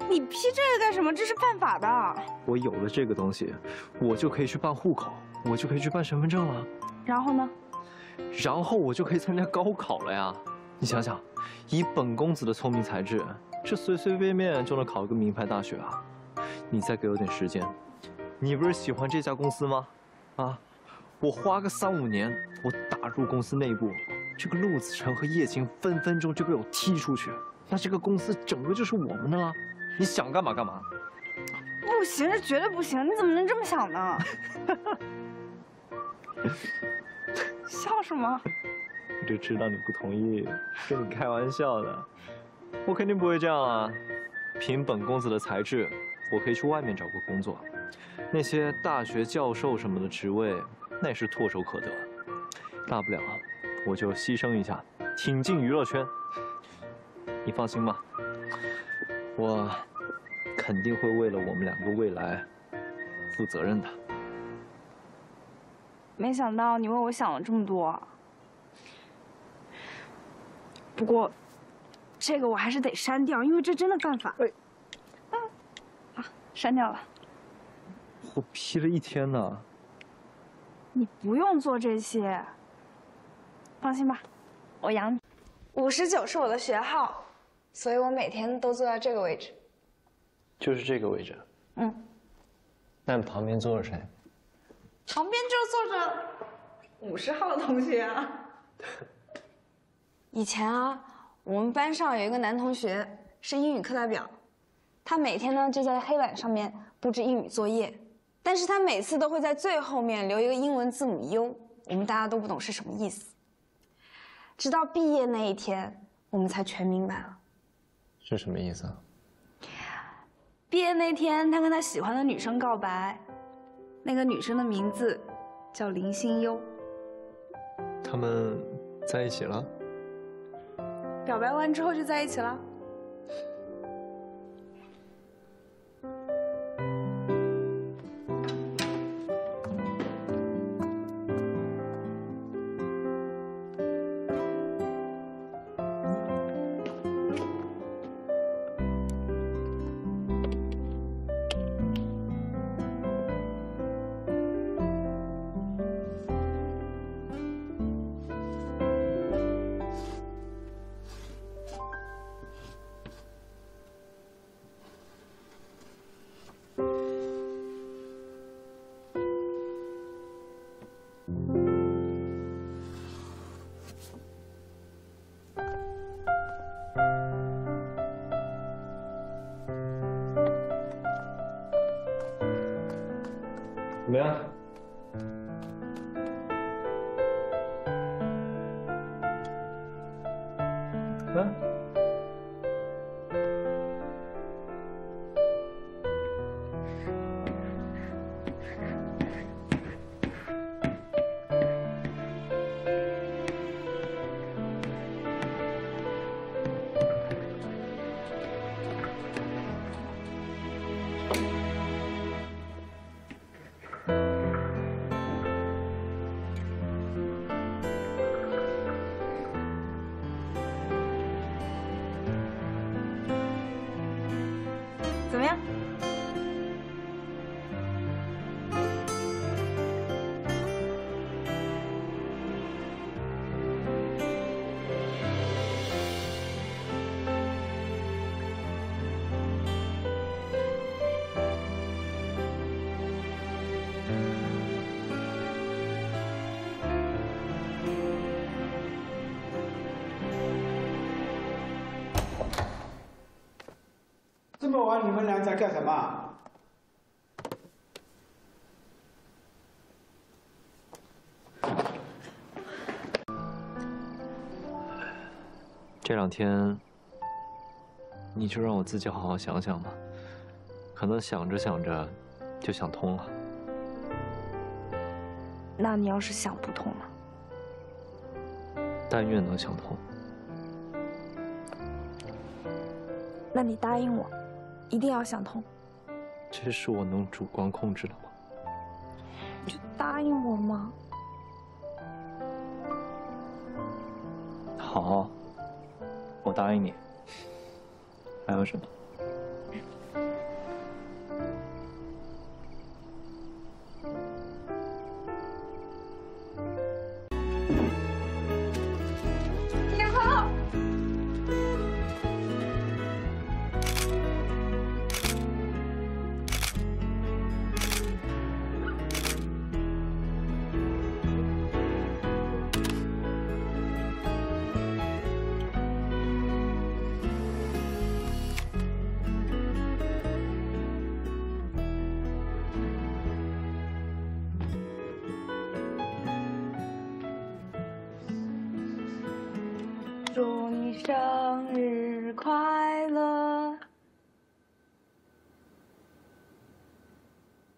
你批这个干什么？这是犯法的。我有了这个东西，我就可以去办户口，我就可以去办身份证了，然后呢？然后我就可以参加高考了呀。你想想，以本公子的聪明才智，这随随便便就能考个名牌大学啊！你再给我点时间，你不是喜欢这家公司吗？啊，我花个三五年，我打入公司内部，这个陆子成和叶晴分分钟就被我踢出去，那这个公司整个就是我们的了。你想干嘛干嘛。不行，这绝对不行！你怎么能这么想呢？笑什么？我就知道你不同意，跟你开玩笑的。我肯定不会这样啊！凭本公子的才智，我可以去外面找个工作。那些大学教授什么的职位，那也是唾手可得。大不了我就牺牲一下，挺进娱乐圈。你放心吧，我肯定会为了我们两个未来负责任的。没想到你为我想了这么多。不过，这个我还是得删掉，因为这真的犯法。啊，好，删掉了。我批了一天呢。你不用做这些，放心吧，我养你。五十九是我的学号，所以我每天都坐在这个位置。就是这个位置。嗯，那你旁边坐着谁？旁边就坐着五十号的同学啊。以前啊，我们班上有一个男同学是英语课代表，他每天呢就在黑板上面布置英语作业，但是他每次都会在最后面留一个英文字母 U，我们大家都不懂是什么意思。直到毕业那一天，我们才全明白了。是什么意思啊？毕业那天，他跟他喜欢的女生告白，那个女生的名字叫林心悠。他们在一起了？表白完之后就在一起了。怎你们俩在干什么？这两天，你就让我自己好好想想吧。可能想着想着，就想通了。那你要是想不通呢？但愿能想通。那你答应我，一定要想通。这是我能主观控制的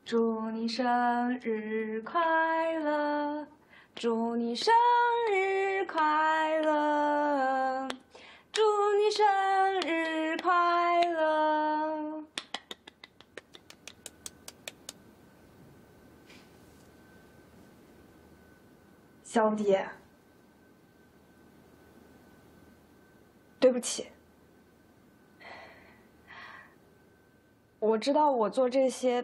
祝你生日快乐！祝你生日快乐！祝你生日快乐！小迪。对不起，我知道我做这些，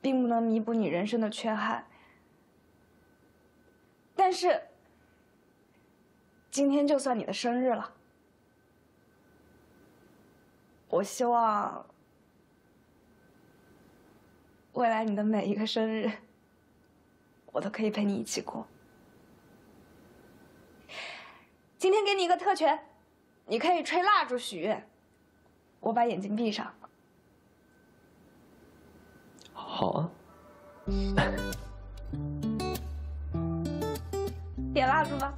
并不能弥补你人生的缺憾，但是今天就算你的生日了，我希望未来你的每一个生日，我都可以陪你一起过。今天给你一个特权。你可以吹蜡烛许愿，我把眼睛闭上。好啊。点蜡烛吧。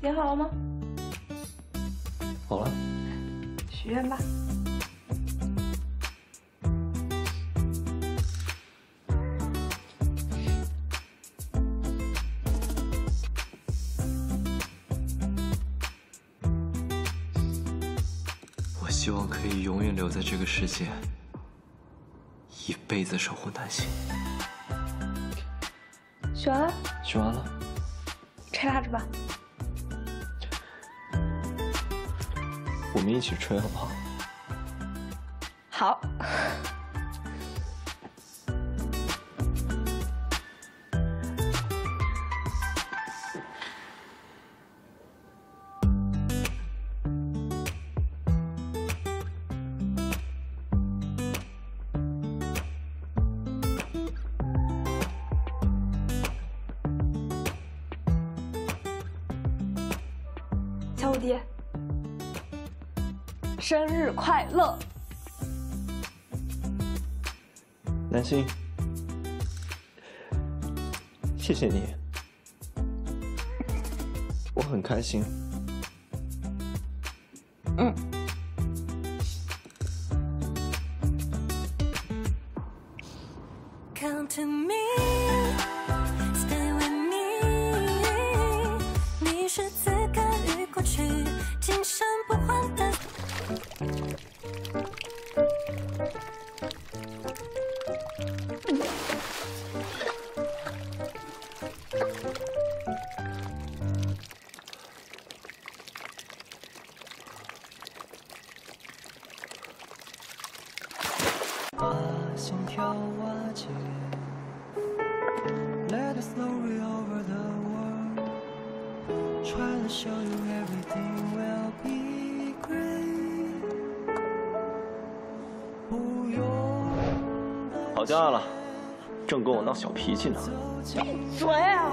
点好了吗？愿吧。我希望可以永远留在这个世界，一辈子守护南星。许完了，许完了，吹蜡烛吧。我们一起吹好不好？好。快乐！南星，谢谢你，我很开心。吵架了，正跟我闹小脾气呢。闭嘴啊！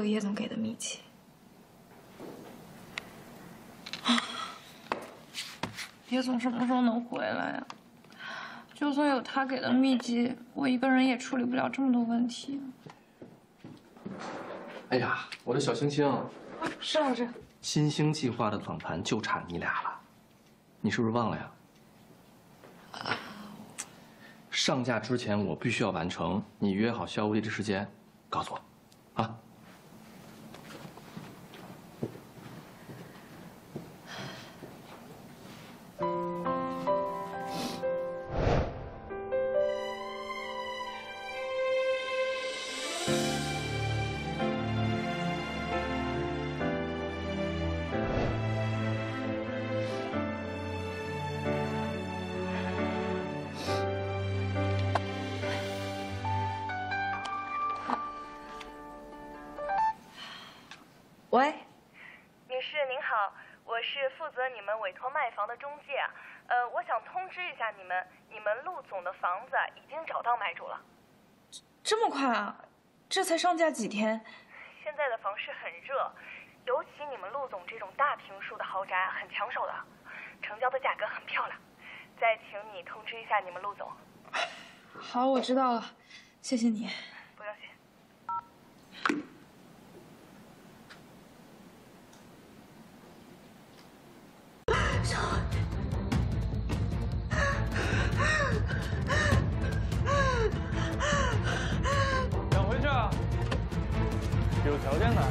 有叶总给的秘籍。叶总什么时候能回来呀？就算有他给的秘籍，我一个人也处理不了这么多问题。哎呀，我的小星星，是老师。新星计划的访谈就差你俩了，你是不是忘了呀？上架之前我必须要完成，你约好校务地的时间，告诉我，责你们委托卖房的中介啊。呃，我想通知一下你们，你们陆总的房子已经找到买主了。这么快啊？这才上架几天？现在的房市很热，尤其你们陆总这种大平数的豪宅很抢手的，成交的价格很漂亮。再请你通知一下你们陆总。好，我知道了，谢谢你。不用谢。想回去啊？有条件的。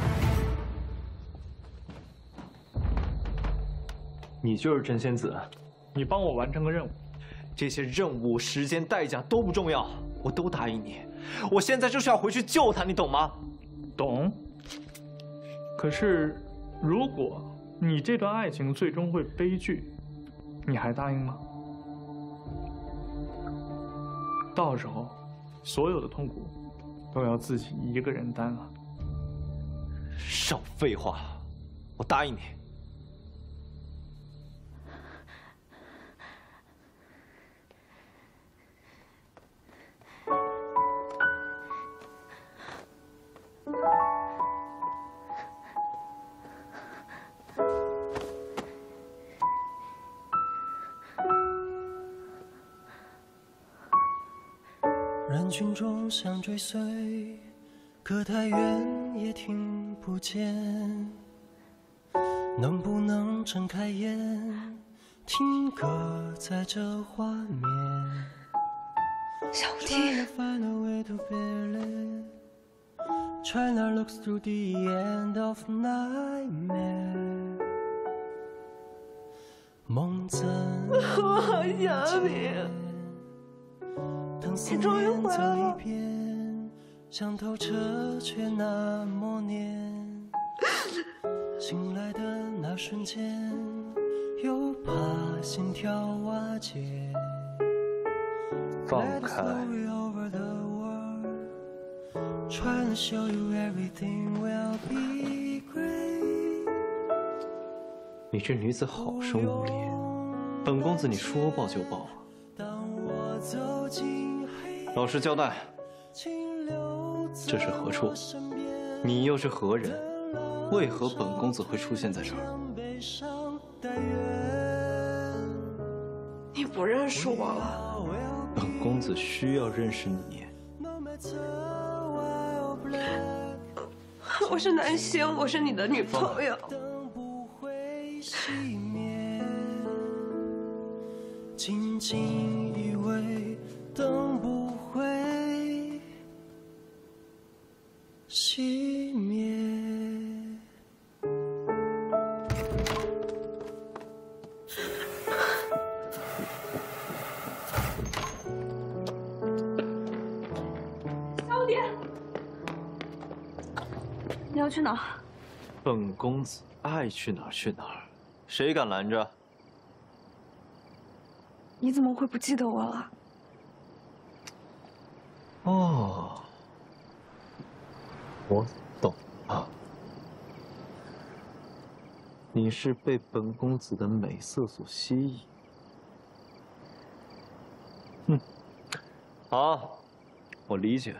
你就是真仙子，你帮我完成个任务。这些任务、时间、代价都不重要，我都答应你。我现在就是要回去救他，你懂吗？懂。可是，如果你这段爱情最终会悲剧，你还答应吗？到时候，所有的痛苦都要自己一个人担了！少废话，我答应你。人群中想追随，可太远也听不见。能不能睁开眼，听歌在这画面？小弟 Trying to find a way to feel it. Trying to look through the end of nightmare. 梦怎我好想你。当思念走一遍，想透彻却那么黏。醒来的那瞬间，又怕心跳瓦解。放 Let the 开，story over the world, trying to show you everything will be great. 你这女子好生无礼，本公子你说抱就抱。当我走进老实交代，请留这是何处？你又是何人？为何本公子会出现在这儿？你不认识我了？本公子需要认识你。我是南星，我是你的女朋友。灯不公子爱去哪儿去哪儿，谁敢拦着？你怎么会不记得我了？哦，我懂了，你是被本公子的美色所吸引。哼，好，我理解，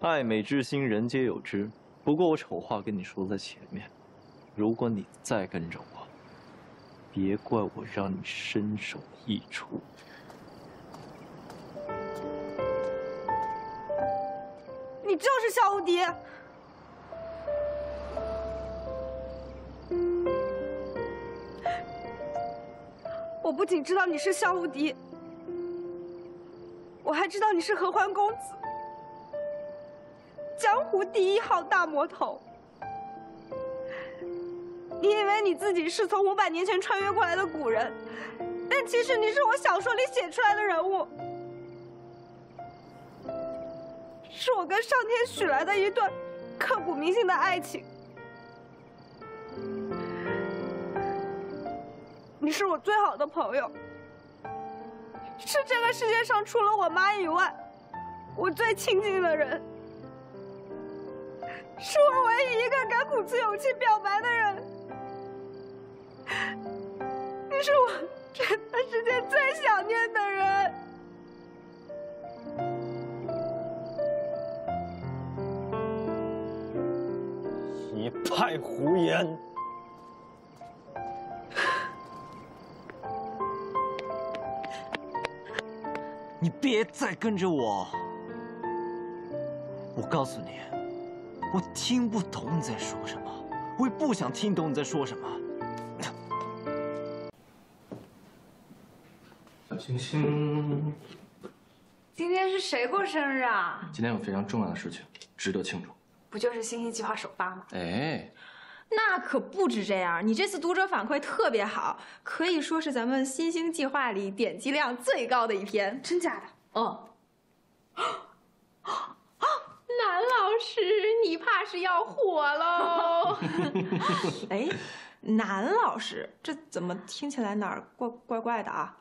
爱美之心，人皆有之。不过我丑话跟你说在前面，如果你再跟着我，别怪我让你身首异处。你就是夏无敌。我不仅知道你是夏无敌，我还知道你是合欢公子，江湖第一号大魔头。你以为你自己是从五百年前穿越过来的古人，但其实你是我小说里写出来的人物。是我跟上天许来的一段刻骨铭心的爱情。你是我最好的朋友，是这个世界上除了我妈以外，我最亲近的人，是我唯一一个敢鼓起勇气表白的人。你是我这段时间最想念的人。一派胡言！你别再跟着我！我告诉你，我听不懂你在说什么，我也不想听懂你在说什么。星星，今天是谁过生日啊？今天有非常重要的事情，值得庆祝。不就是星星计划首发吗？哎，那可不止这样，你这次读者反馈特别好，可以说是咱们新星计划里点击量最高的一篇。真假的？嗯。南老师，你怕是要火喽？哎，南老师，这怎么听起来哪儿怪怪怪的啊？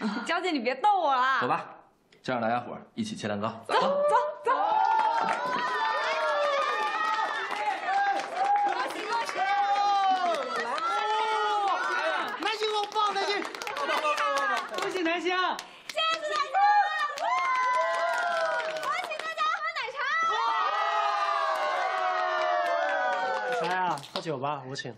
娇姐，你别逗我了。走吧，叫上大家伙一起切蛋糕。走走走。南希，谢谢南希，我请大家喝奶茶。谁啊，喝酒吧，我请。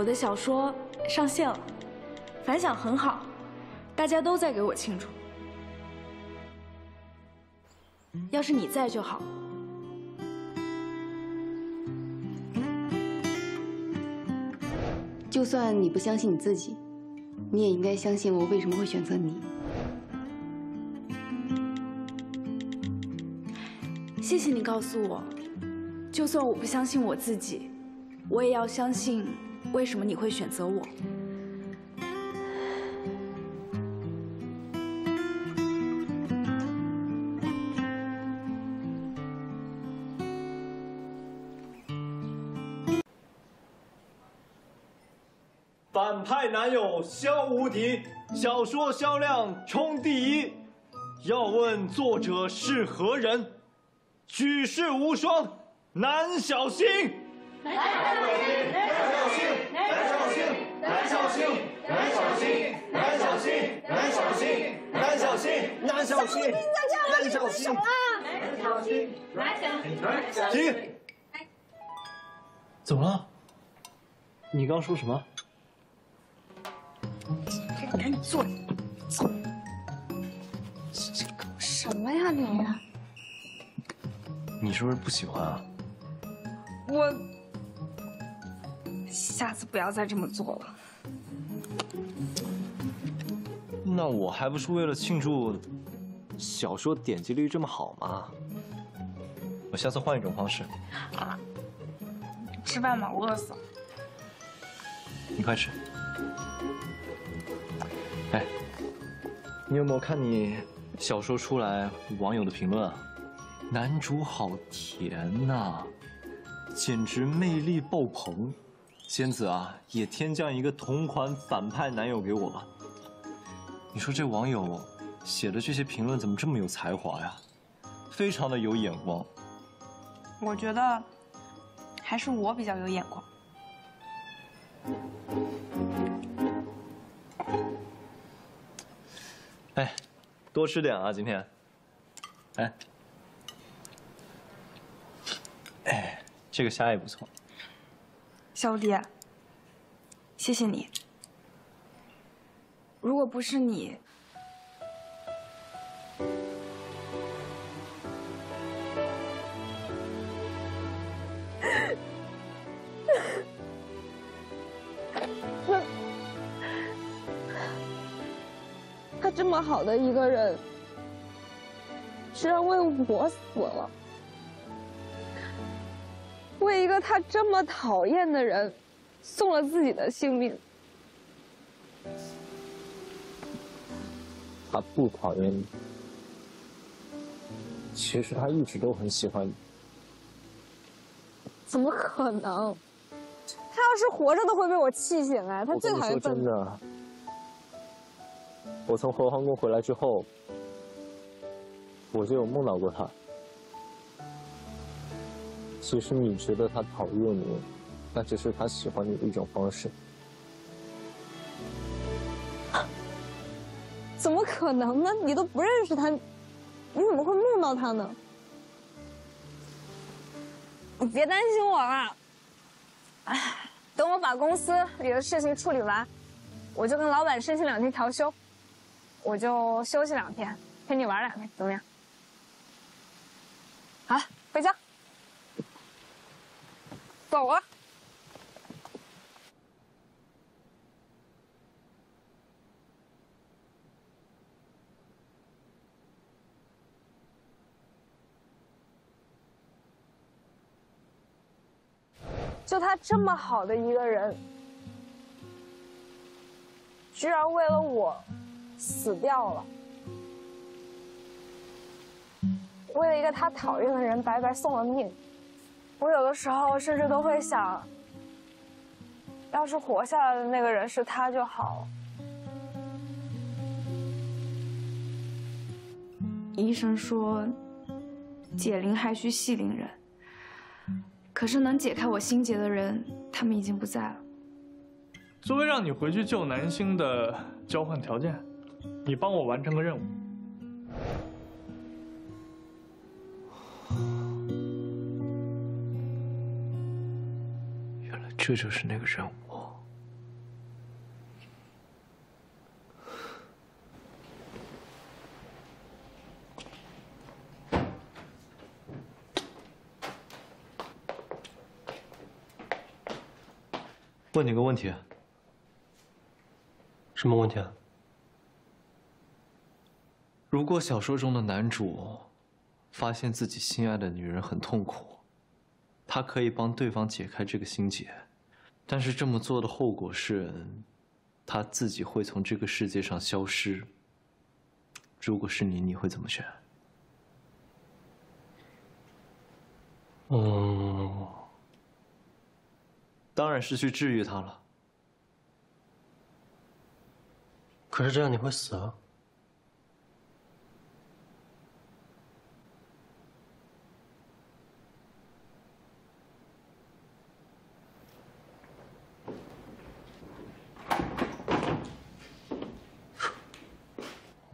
我的小说上线了，反响很好，大家都在给我庆祝。要是你在就好。就算你不相信你自己，你也应该相信我为什么会选择你。谢谢你告诉我，就算我不相信我自己，我也要相信为什么你会选择我。反派男友萧无敌，小说销量冲第一。要问作者是何人？举世无双，南小星。南小星，南小星，南小星，南小星，南小星，南小星，南小星，南小星，南小星，南小星，南小星，南小星，停！怎么了？你刚说什么？赶紧坐。这搞什么呀你？你是不是不喜欢啊？我下次不要再这么做了。那我还不是为了庆祝小说点击率这么好吗？我下次换一种方式。啊，吃饭吧，我饿死了。你快吃。哎，你有没有看你小说出来网友的评论啊？男主好甜呐、简直魅力爆棚。仙子啊，也添降一个同款反派男友给我吧。你说这网友写的这些评论怎么这么有才华呀？非常的有眼光。我觉得还是我比较有眼光。哎，多吃点啊，今天。哎，哎，这个虾也不错。小蝶谢谢你。如果不是你那他这么好的一个人居然为我死了。为一个他这么讨厌的人，送了自己的性命。他不讨厌你，其实他一直都很喜欢你。怎么可能？他要是活着都会被我气醒哎！他最讨厌真的，我从何皇宫回来之后，我就有梦到过他。其实你觉得他讨厌你，那只是他喜欢你的一种方式。怎么可能呢？你都不认识他，你怎么会梦到他呢？你别担心我了，哎，等我把公司里的事情处理完，我就跟老板申请两天调休，我就休息两天，陪你玩两天，怎么样？好，回家，走了。就他这么好的一个人，居然为了我死掉了，为了一个他讨厌的人白白送了命。我有的时候甚至都会想，要是活下来的那个人是他就好了。医生说，解铃还需系铃人。可是能解开我心结的人，他们已经不在了。作为让你回去救南星的交换条件，你帮我完成个任务。这就是那个任务。问你个问题，什么问题啊？如果小说中的男主发现自己心爱的女人很痛苦，他可以帮对方解开这个心结，但是这么做的后果是，他自己会从这个世界上消失。如果是你，你会怎么选？嗯，当然是去治愈他了。可是这样你会死啊！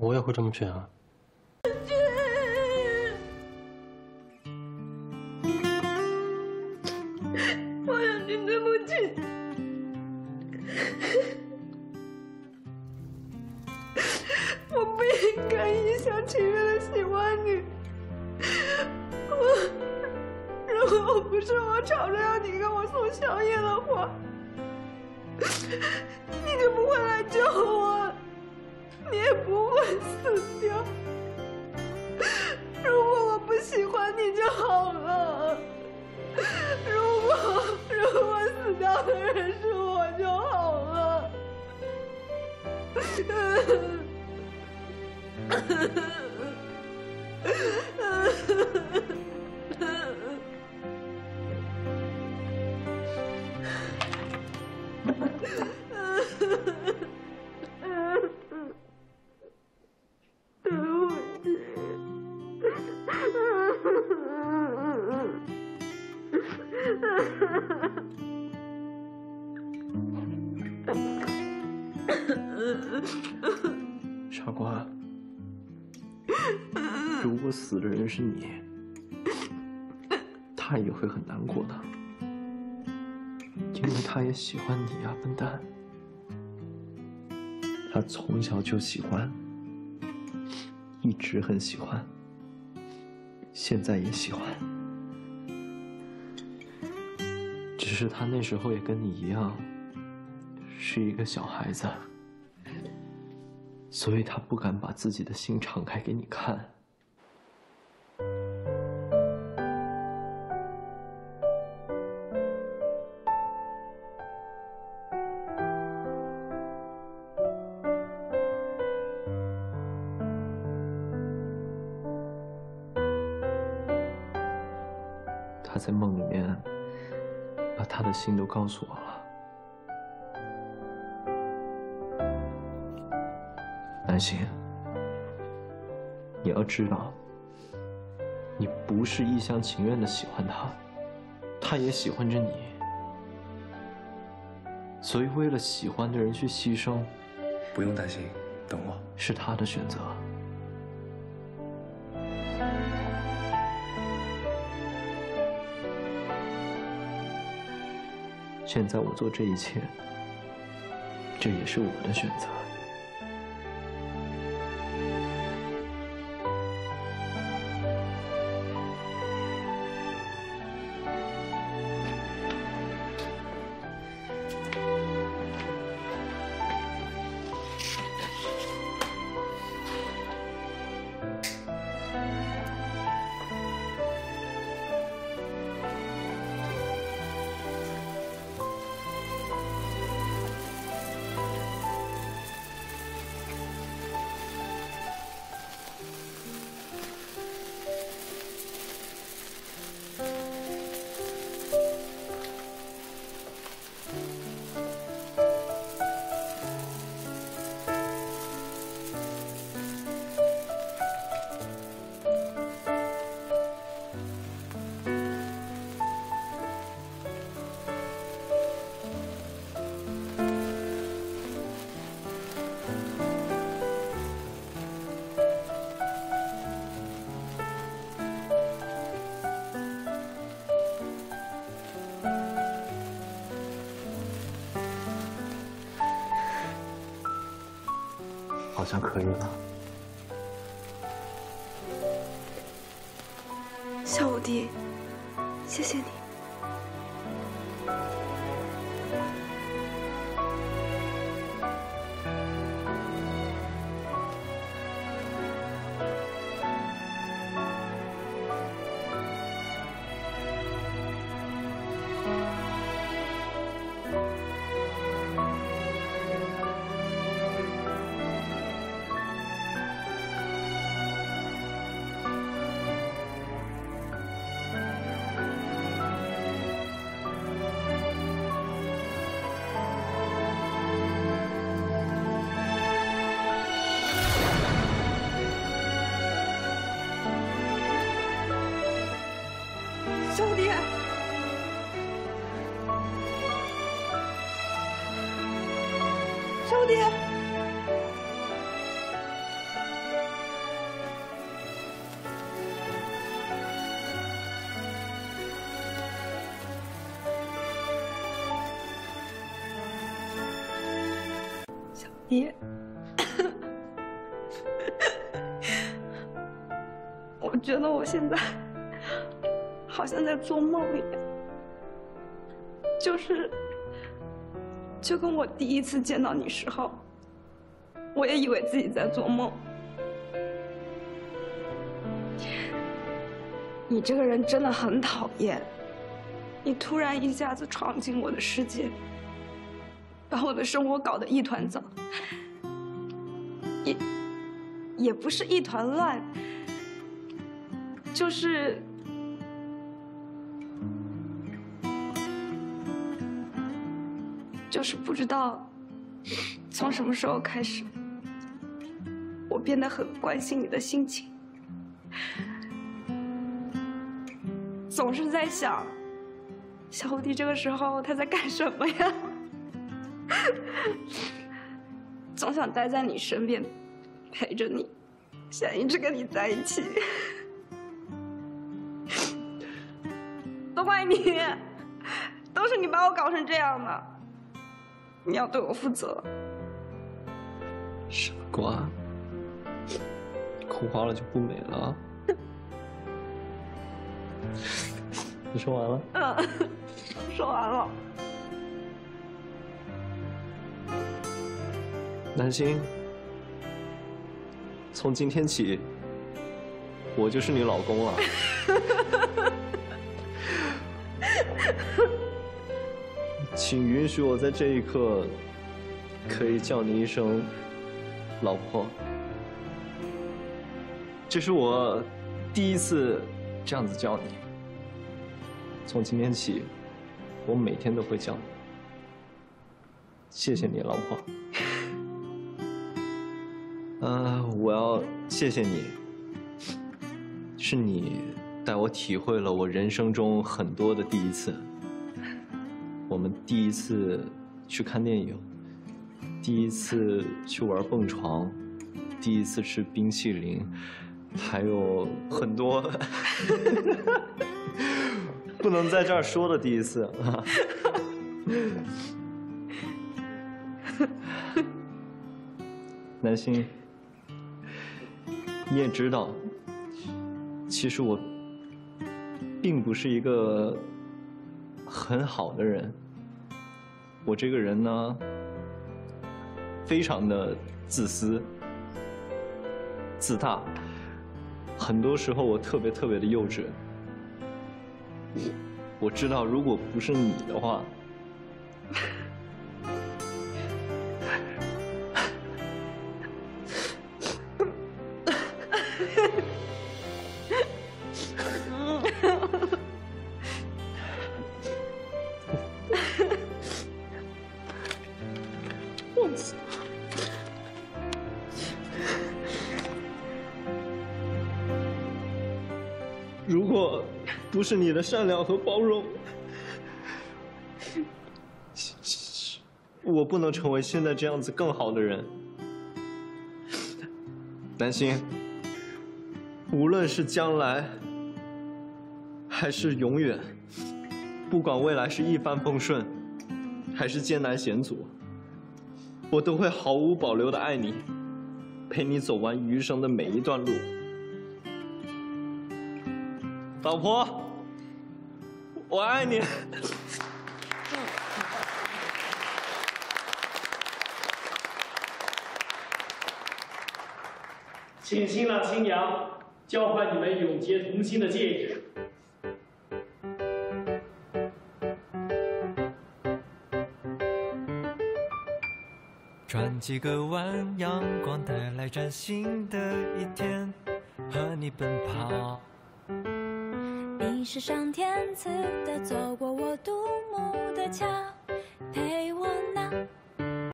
我也会这么选啊！傻瓜，如果死的人是你，他也会很难过的，他也喜欢你呀，笨蛋。他从小就喜欢，一直很喜欢，现在也喜欢。只是他那时候也跟你一样，是一个小孩子。所以他不敢把自己的心敞开给你看。告诉我了。南星，你要知道，你不是一厢情愿的喜欢他，他也喜欢着你。所以为了喜欢的人去牺牲，不用担心，等我。是他的选择。现在我做这一切，这也是我的选择。好像可以了。小五弟，谢谢你。觉得我现在。好像在做梦一样，就是，就跟我第一次见到你时候，我也以为自己在做梦。你这个人真的很讨厌，你突然一下子闯进我的世界，把我的生活搞得一团糟，也，也不是一团乱，就是。就是不知道从什么时候开始，我变得很关心你的心情，总是在想小虎弟这个时候他在干什么呀？总想待在你身边，陪着你，想一直跟你在一起。你，都是你把我搞成这样的。你要对我负责。傻瓜，哭花了就不美了。你说完了？嗯，说完了。南星，从今天起，我就是你老公了。请允许我在这一刻，可以叫你一声老婆。这是我第一次这样子叫你。从今天起，我每天都会叫你。谢谢你，老婆。呃，我要谢谢你，是你带我体会了我人生中很多的第一次。我们第一次去看电影，第一次去玩蹦床，第一次吃冰淇淋，还有很多不能在这儿说的第一次。南星，你也知道，其实我并不是一个很好的人。我这个人呢，非常的自私、自大，很多时候我特别特别的幼稚。我知道，如果不是你的话。的善良和包容，我不能成为现在这样子更好的人。南星，无论是将来还是永远，不管未来是一帆风顺，还是艰难险阻，我都会毫无保留的爱你，陪你走完余生的每一段路。老婆，我爱你。请新郎新娘交换你们永结同心的戒指。转几个弯，阳光带来崭新的一天，和你奔跑。是上天赐的，走过我独木的桥，陪我